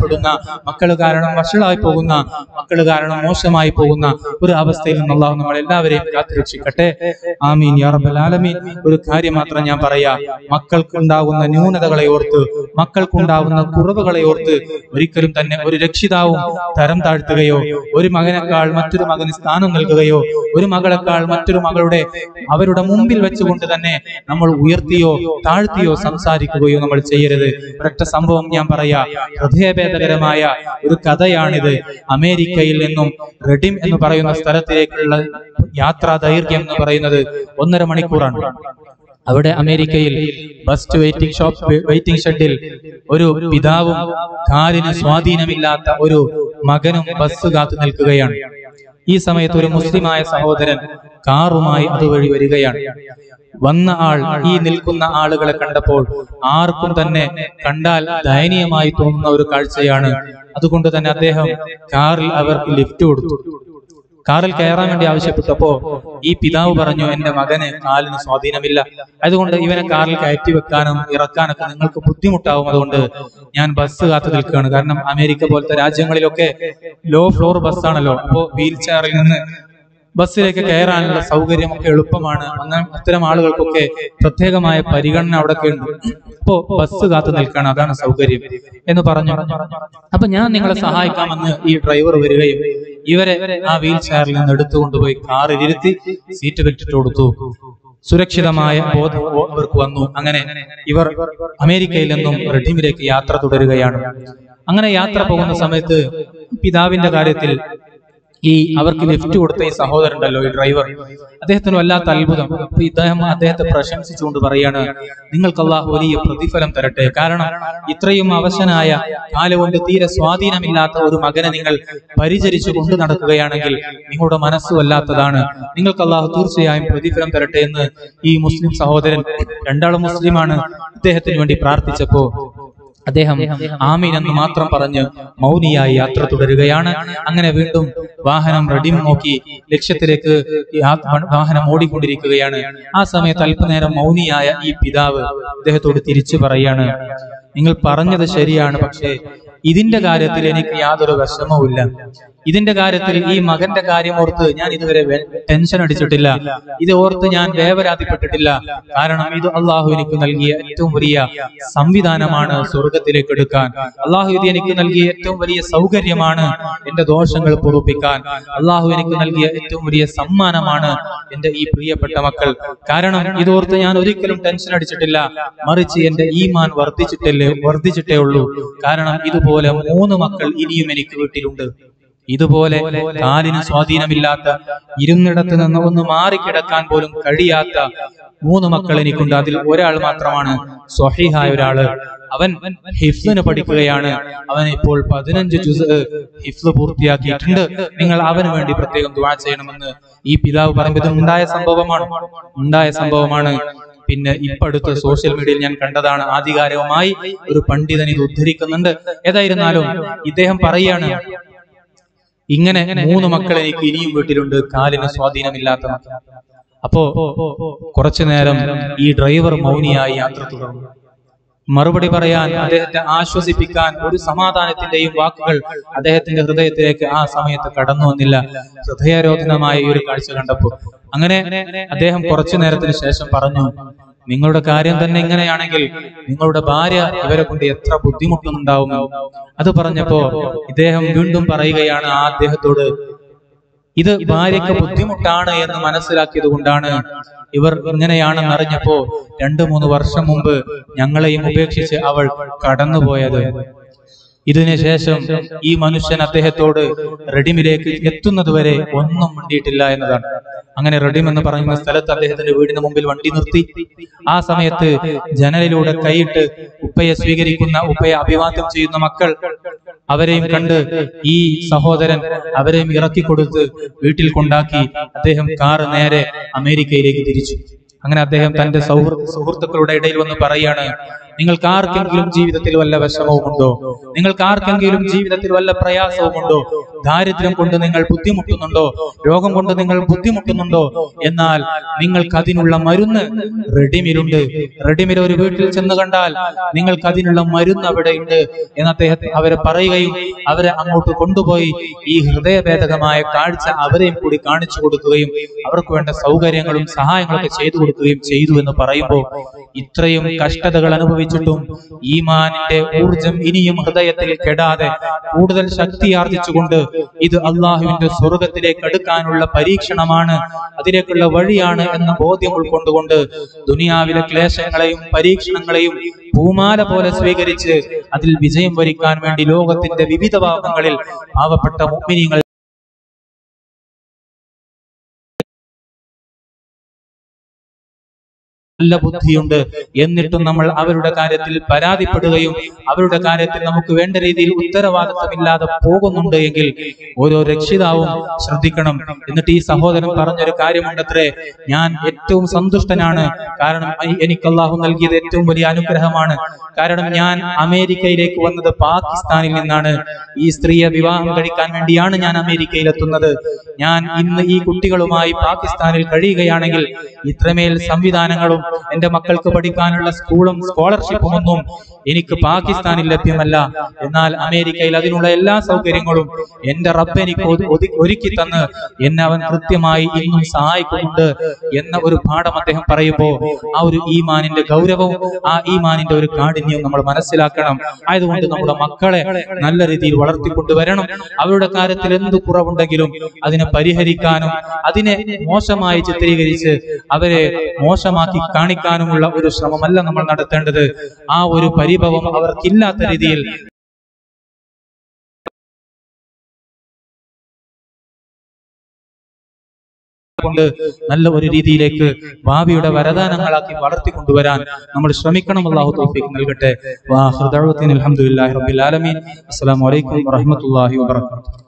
പരാജയപ്പെടുന്ന മക്കൾ കാരണം വഷളായി പോകുന്ന മക്കൾ കാരണം മോശമായി പോകുന്ന ഒരു അവസ്ഥയിൽ നിന്നുള്ള നമ്മൾ എല്ലാവരെയും കാത്തുരക്ഷിക്കട്ടെ. ആമീൻ. യാ റബ്ബൽ ആലമീൻ. ഒരു കാര്യം മാത്രം ഞാൻ പറയാ. മക്കൾക്കുണ്ടാകുന്ന ന്യൂനതകളെ ഓർത്ത് മക്കൾക്കുണ്ടാകുന്ന കുറവുകളെ ഓർത്ത് ഒരിക്കലും തന്നെ ഒരു രക്ഷിതാവും തരം താഴ്ത്തുകയോ ഒരു മകനേക്കാൾ മറ്റൊരു മകന് സ്ഥാനം നൽകുകയോ ഒരു മകളെക്കാൾ മറ്റൊരു മകളുടെ അവരുടെ മുമ്പിൽ വെച്ചുകൊണ്ട് തന്നെ നമ്മൾ ഉയർത്തിയോ താഴ്ത്തിയോ സംസാരിക്കുകയോ നമ്മൾ ചെയ്യരുത്. ഒരൊറ്റ സംഭവം ഞാൻ പറയാ. ഹൃദയഭേദകരമായ ഒരു കഥയാണിത്. അമേരിക്കയിൽ നിന്നും റെഡിം എന്ന് പറയുന്ന സ്ഥലത്തിലേക്കുള്ള യാത്രാ ദൈർഘ്യം എന്ന് പറയുന്നത് ഒന്നര മണിക്കൂറാണ്. അവിടെ അമേരിക്കയിൽ ബസ് വെയിറ്റിംഗ് ഷോപ്പ് വെയിറ്റിംഗ് ഷെഡിൽ ഒരു പിതാവും കാലിന് സ്വാധീനമില്ലാത്ത ഒരു മകനും ബസ് കാത്തു നിൽക്കുകയാണ്. ഈ സമയത്ത് ഒരു മുസ്ലിമായ സഹോദരൻ കാറുമായി അതുവഴി വരികയാണ്. വന്ന ആൾ ഈ നിൽക്കുന്ന ആളുകളെ കണ്ടപ്പോൾ ആർക്കും തന്നെ കണ്ടാൽ ദയനീയമായി തോന്നുന്ന ഒരു കാഴ്ചയാണ്. അതുകൊണ്ട് തന്നെ അദ്ദേഹം കാറിൽ അവർക്ക് ലിഫ്റ്റ് കൊടുത്തു. കാറിൽ കയറാൻ വേണ്ടി ആവശ്യപ്പെട്ടപ്പോ ഈ പിതാവ് പറഞ്ഞു എന്റെ മകന് കാലിന് സ്വാധീനമില്ല. അതുകൊണ്ട് ഇവനെ കാറിൽ കയറ്റി വെക്കാനും ഇറക്കാനൊക്കെ നിങ്ങൾക്ക് ബുദ്ധിമുട്ടാവും. അതുകൊണ്ട് ഞാൻ ബസ് കാത്തു നിൽക്കുകയാണ്. കാരണം അമേരിക്ക പോലത്തെ രാജ്യങ്ങളിലൊക്കെ ലോ ഫ്ലോർ ബസ്സാണല്ലോ. അപ്പോ വീൽ ചെയറിൽ നിന്ന് ബസ്സിലേക്ക് കയറാനുള്ള സൗകര്യമൊക്കെ എളുപ്പമാണ്. അങ്ങനെ അത്തരം ആളുകൾക്കൊക്കെ പ്രത്യേകമായ പരിഗണന അവിടെ ഉണ്ട്. ഇപ്പോ ബസ് കാത്തു നിൽക്കണം. അതാണ് സൗകര്യം എന്ന് പറഞ്ഞു. അപ്പൊ ഞാൻ നിങ്ങളെ സഹായിക്കാമെന്ന് ഈ ഡ്രൈവർ വരികയും ഇവരെ ആ വീൽ ചെയറിൽ നിന്ന് എടുത്തുകൊണ്ടുപോയി കാറിൽ ഇരുത്തി സീറ്റ് ബെൽറ്റ് കൊടുത്തു. സുരക്ഷിതമായ ബോധം അവർക്ക് വന്നു. അങ്ങനെ ഇവർ അമേരിക്കയിൽ നിന്നും റെഡിമിലേക്ക് യാത്ര തുടരുകയാണ്. അങ്ങനെ യാത്ര പോകുന്ന സമയത്ത് പിതാവിന്റെ കാര്യത്തിൽ ഈ അവർക്ക് ലിഫ്റ്റ് കൊടുത്ത ഈ സഹോദരൻ ഉണ്ടല്ലോ ഈ ഡ്രൈവർ അദ്ദേഹത്തിന് വല്ലാത്ത അത്ഭുതം. അപ്പൊ ഇദ്ദേഹം അദ്ദേഹത്തെ പ്രശംസിച്ചുകൊണ്ട് പറയാണ് നിങ്ങൾക്ക് അള്ളാഹു വലിയ പ്രതിഫലം തരട്ടെ. കാരണം ഇത്രയും അവശനായ കാലുകൊണ്ട് തീരെ സ്വാധീനമില്ലാത്ത ഒരു മകനെ നിങ്ങൾ പരിചരിച്ചു കൊണ്ടു നടക്കുകയാണെങ്കിൽ നിങ്ങളുടെ മനസ്സ് വല്ലാത്തതാണ്. നിങ്ങൾക്ക് അള്ളാഹു തീർച്ചയായും പ്രതിഫലം തരട്ടെ എന്ന് ഈ മുസ്ലിം സഹോദരൻ രണ്ടാളും മുസ്ലിമാണ് അദ്ദേഹത്തിന് വേണ്ടി പ്രാർത്ഥിച്ചപ്പോ അദ്ദേഹം ആമീൻ എന്ന് മാത്രം പറഞ്ഞ് മൗനിയായി യാത്ര തുടരുകയാണ്. അങ്ങനെ വീണ്ടും വാഹനം റെഡി നോക്കി ലക്ഷ്യത്തിലേക്ക് വാഹനം ഓടിക്കൊണ്ടിരിക്കുകയാണ്. ആ സമയത്ത് അല്പനേരം മൗനിയായ ഈ പിതാവ് അദ്ദേഹത്തോട് തിരിച്ചു പറയാണ് നിങ്ങൾ പറഞ്ഞത് ശരിയാണ് പക്ഷേ ഇതിന്റെ കാര്യത്തിൽ എനിക്ക് യാതൊരു വിഷമവുമില്ല. ഇതിന്റെ കാര്യത്തിൽ ഈ മകന്റെ കാര്യം ഓർത്ത് ഞാൻ ഇതുവരെ ടെൻഷൻ അടിച്ചിട്ടില്ല. ഇത് ഓർത്ത് ഞാൻ വേവരാതിപ്പെട്ടിട്ടില്ല. കാരണം ഇത് അള്ളാഹു എനിക്ക് നൽകിയ ഏറ്റവും വലിയ സംവിധാനമാണ് സ്വർഗത്തിലേക്ക് എടുക്കാൻ. അള്ളാഹു ഇത് എനിക്ക് നൽകിയ ഏറ്റവും വലിയ സൗകര്യമാണ് എന്റെ ദോഷങ്ങൾ പൊറുപ്പിക്കാൻ. അള്ളാഹു എനിക്ക് നൽകിയ ഏറ്റവും വലിയ സമ്മാനമാണ് എന്റെ ഈ പ്രിയപ്പെട്ട മക്കൾ. കാരണം ഇതോർത്ത് ഞാൻ ഒരിക്കലും ടെൻഷൻ അടിച്ചിട്ടില്ല. മറിച്ച് എന്റെ ഈമാൻ വർദ്ധിച്ചിട്ടല്ലേ വർദ്ധിച്ചിട്ടേ ഉള്ളൂ. കാരണം ഇതുപോലെ മൂന്ന് മക്കൾ ഇനിയും എനിക്ക് വീട്ടിലുണ്ട്. ഇതുപോലെ കാലിന് സ്വാധീനമില്ലാത്ത ഇരുന്നിടത്ത് നിന്ന് ഒന്ന് മാറിക്കിടക്കാൻ പോലും കഴിയാത്ത മൂന്ന് മക്കൾ എനിക്കുണ്ട്. അതിൽ ഒരാൾ മാത്രമാണ് സ്വഹീഹായ ഒരാൾ. അവൻ ഹിഫ്ലിന് പഠിക്കുകയാണ്. അവൻ ഇപ്പോൾ പതിനഞ്ച് ജുസ് ഹിഫ്ല് പൂർത്തിയാക്കിയിട്ടുണ്ട്. നിങ്ങൾ അവന് വേണ്ടി പ്രത്യേകം ദുവാ ചെയ്യണമെന്ന് ഈ പിതാവ് പറയുമ്പോൾ ഇത് ഉണ്ടായ സംഭവമാണ്. ഉണ്ടായ സംഭവമാണ്. പിന്നെ ഇപ്പൊ അടുത്ത സോഷ്യൽ മീഡിയയിൽ ഞാൻ കണ്ടതാണ് ആധികാരികമായി ഒരു പണ്ഡിതൻ ഇത് ഉദ്ധരിക്കുന്നുണ്ട്. ഏതായിരുന്നാലും ഇദ്ദേഹം പറയാണ്. ഇങ്ങനെ മൂന്ന് മക്കൾ എനിക്ക് ഇനിയും വീട്ടിലുണ്ട്. കാലിന് സ്വാധീനമില്ലാത്ത അപ്പോ കുറച്ചു നേരം ഈ ഡ്രൈവർ മൗനിയായി യാത്ര തുടർന്നു. മറുപടി പറയാൻ അദ്ദേഹത്തെ ആശ്വസിപ്പിക്കാൻ ഒരു സമാധാനത്തിന്റെയും വാക്കുകൾ അദ്ദേഹത്തിന്റെ ഹൃദയത്തിലേക്ക് ആ സമയത്ത് കടന്നു വന്നില്ല. ഹൃദയരോധനമായ ഈ ഒരു കാഴ്ച കണ്ടപ്പോൾ. അങ്ങനെ അദ്ദേഹം കുറച്ചു നേരത്തിന് ശേഷം പറഞ്ഞു നിങ്ങളുടെ കാര്യം തന്നെ ഇങ്ങനെയാണെങ്കിൽ നിങ്ങളുടെ ഭാര്യ ഇവരെ കൊണ്ട് എത്ര ബുദ്ധിമുട്ടുന്നുണ്ടാവും അത് പറഞ്ഞപ്പോ ഇദ്ദേഹം വീണ്ടും പറയുകയാണ് ആ അദ്ദേഹത്തോട് ഇത് ഭാര്യയ്ക്ക് ബുദ്ധിമുട്ടാണ് എന്ന് മനസ്സിലാക്കിയത് കൊണ്ടാണ് ഇവർ ഇങ്ങനെയാണെന്ന് അറിഞ്ഞപ്പോ രണ്ടു മൂന്ന് വർഷം മുമ്പ് ഞങ്ങളെയും ഉപേക്ഷിച്ച് അവൾ കടന്നുപോയത്. ഇതിനു ശേഷം ഈ മനുഷ്യൻ അദ്ദേഹത്തോട് റെഡിമിലേക്ക് എത്തുന്നതുവരെ ഒന്നും മിണ്ടിയിട്ടില്ല എന്നതാണ്. അങ്ങനെ റെഡിം എന്ന് പറയുന്ന സ്ഥലത്ത് അദ്ദേഹത്തിന്റെ വീടിന് മുമ്പിൽ വണ്ടി നിർത്തി. ആ സമയത്ത് ജനലിലൂടെ കൈയിട്ട് ഉപ്പയെ സ്വീകരിക്കുന്ന ഉപ്പയെ അഭിവാദ്യം ചെയ്യുന്ന മക്കൾ അവരെയും കണ്ട് ഈ സഹോദരൻ അവരെയും ഇറക്കിക്കൊടുത്ത് വീട്ടിൽ കൊണ്ടാക്കി അദ്ദേഹം കാറ് നേരെ അമേരിക്കയിലേക്ക് തിരിച്ചു. അങ്ങനെ അദ്ദേഹം തന്റെ സൗഹൃദ സുഹൃത്തുക്കളുടെ ഇടയിൽ വന്ന് പറയാണ് നിങ്ങൾക്ക് ആർക്കെങ്കിലും ജീവിതത്തിൽ വല്ല വിഷമവുമുണ്ടോ? നിങ്ങൾക്ക് ആർക്കെങ്കിലും ജീവിതത്തിൽ വല്ല പ്രയാസവുമുണ്ടോ? ദാരിദ്ര്യം കൊണ്ട് നിങ്ങൾ ബുദ്ധിമുട്ടുന്നുണ്ടോ? രോഗം കൊണ്ട് നിങ്ങൾ ബുദ്ധിമുട്ടുന്നുണ്ടോ? എന്നാൽ നിങ്ങൾക്ക് അതിനുള്ള മരുന്ന് റെഡിമിലുണ്ട്. റെഡിമിൽ ഒരു വീട്ടിൽ ചെന്ന് കണ്ടാൽ നിങ്ങൾക്ക് അതിനുള്ള മരുന്ന് അവിടെ ഉണ്ട്. എന്ന് അദ്ദേഹത്തെ അവരെ പറയുകയും അവരെ അങ്ങോട്ട് കൊണ്ടുപോയി ഈ ഹൃദയഭേദകമായ കാഴ്ച അവരെയും കൂടി കാണിച്ചു കൊടുക്കുകയും അവർക്ക് വേണ്ട സൗകര്യങ്ങളും സഹായങ്ങളൊക്കെ ചെയ്തു കൊടുക്കുകയും ചെയ്തു എന്ന് പറയുമ്പോൾ ഇത്രയും കഷ്ടതകൾ അനുഭവിച്ചിട്ടും ഈമാനിന്റെ ഊർജം ഇനിയും ഹൃദയത്തിൽ കെടാതെ കൂടുതൽ ശക്തി ആർജിച്ചുകൊണ്ട് ഇത് അള്ളാഹുവിന്റെ സ്വർഗത്തിലേക്ക് അടുക്കാനുള്ള പരീക്ഷണമാണ് അതിലേക്കുള്ള വഴിയാണ് എന്ന ബോധ്യം ഉൾക്കൊണ്ടുകൊണ്ട് ദുനിയാവിലെ ക്ലേശങ്ങളെയും പരീക്ഷണങ്ങളെയും ഭൂമാല പോലെ സ്വീകരിച്ച് അതിൽ വിജയം വരിക്കാൻ വേണ്ടി ലോകത്തിന്റെ വിവിധ ഭാഗങ്ങളിൽ പാവപ്പെട്ട മുഗ്മിനികൾ നല്ല ബുദ്ധിയുണ്ട്. എന്നിട്ടും നമ്മൾ അവരുടെ കാര്യത്തിൽ പരാതിപ്പെടുകയും അവരുടെ കാര്യത്തിൽ നമുക്ക് വേണ്ട രീതിയിൽ ഉത്തരവാദിത്വമില്ലാതെ പോകുന്നുണ്ട് എങ്കിൽ ഓരോ രക്ഷിതാവും ശ്രദ്ധിക്കണം. എന്നിട്ട് ഈ സഹോദരൻ പറഞ്ഞൊരു കാര്യമുണ്ടത്രേ ഞാൻ ഏറ്റവും സന്തുഷ്ടനാണ്. കാരണം എനിക്ക് അള്ളാഹു നൽകിയത് ഏറ്റവും വലിയ അനുഗ്രഹമാണ്. കാരണം ഞാൻ അമേരിക്കയിലേക്ക് വന്നത് പാകിസ്ഥാനിൽ നിന്നാണ്. ഈ സ്ത്രീയെ വിവാഹം കഴിക്കാൻ വേണ്ടിയാണ് ഞാൻ അമേരിക്കയിൽ എത്തുന്നത് ഞാൻ ഇന്ന് ഈ കുട്ടികളുമായി പാകിസ്ഥാനിൽ കഴിയുകയാണെങ്കിൽ ഇത്രമേൽ സംവിധാനങ്ങളും എന്റെ മക്കൾക്ക് പഠിക്കാനുള്ള സ്കൂളും സ്കോളർഷിപ്പും ഒന്നും എനിക്ക് പാകിസ്ഥാനിൽ ലഭ്യമല്ല. എന്നാൽ അമേരിക്കയിൽ അതിനുള്ള എല്ലാ സൗകര്യങ്ങളും എന്റെ റബ്ബ് എനിക്ക് ഒരുക്കി തന്ന് എന്നെ അവൻ കൃത്യമായി ഇന്നും സഹായിക്കുന്നുണ്ട് എന്ന ഒരു പാഠം അദ്ദേഹം പറയുമ്പോൾ ആ ഒരു ഈമാനിന്റെ ഗൗരവവും ആ ഈമാനിന്റെ ഒരു കാഠിന്യവും നമ്മൾ മനസ്സിലാക്കണം. ആയതുകൊണ്ട് നമ്മുടെ മക്കളെ നല്ല രീതിയിൽ വളർത്തിക്കൊണ്ടുവരണം. അവരുടെ കാര്യത്തിൽ എന്ത് കുറവുണ്ടെങ്കിലും അതിനെ പരിഹരിക്കാനും അതിനെ മോശമായി ചിത്രീകരിച്ച് അവരെ മോശമാക്കി കാണിക്കാനുമുള്ള ഒരു ശ്രമമല്ല നമ്മൾ നടത്തേണ്ടത്. ആ ഒരു പരിഭവം അവർക്കില്ലാത്ത രീതിയിൽ കൊണ്ട് നല്ല ഒരു രീതിയിലേക്ക് ഭാവിയുടെ വരദാനങ്ങളാക്കി വളർത്തിക്കൊണ്ടുവരാൻ നമ്മൾ ശ്രമിക്കണം. അള്ളാഹു തോഫിക്ക് നൽകട്ടെ. അസ്സാം അലൈക്കും വറഹ്മത്തുള്ളാഹി വബറകാതുഹു.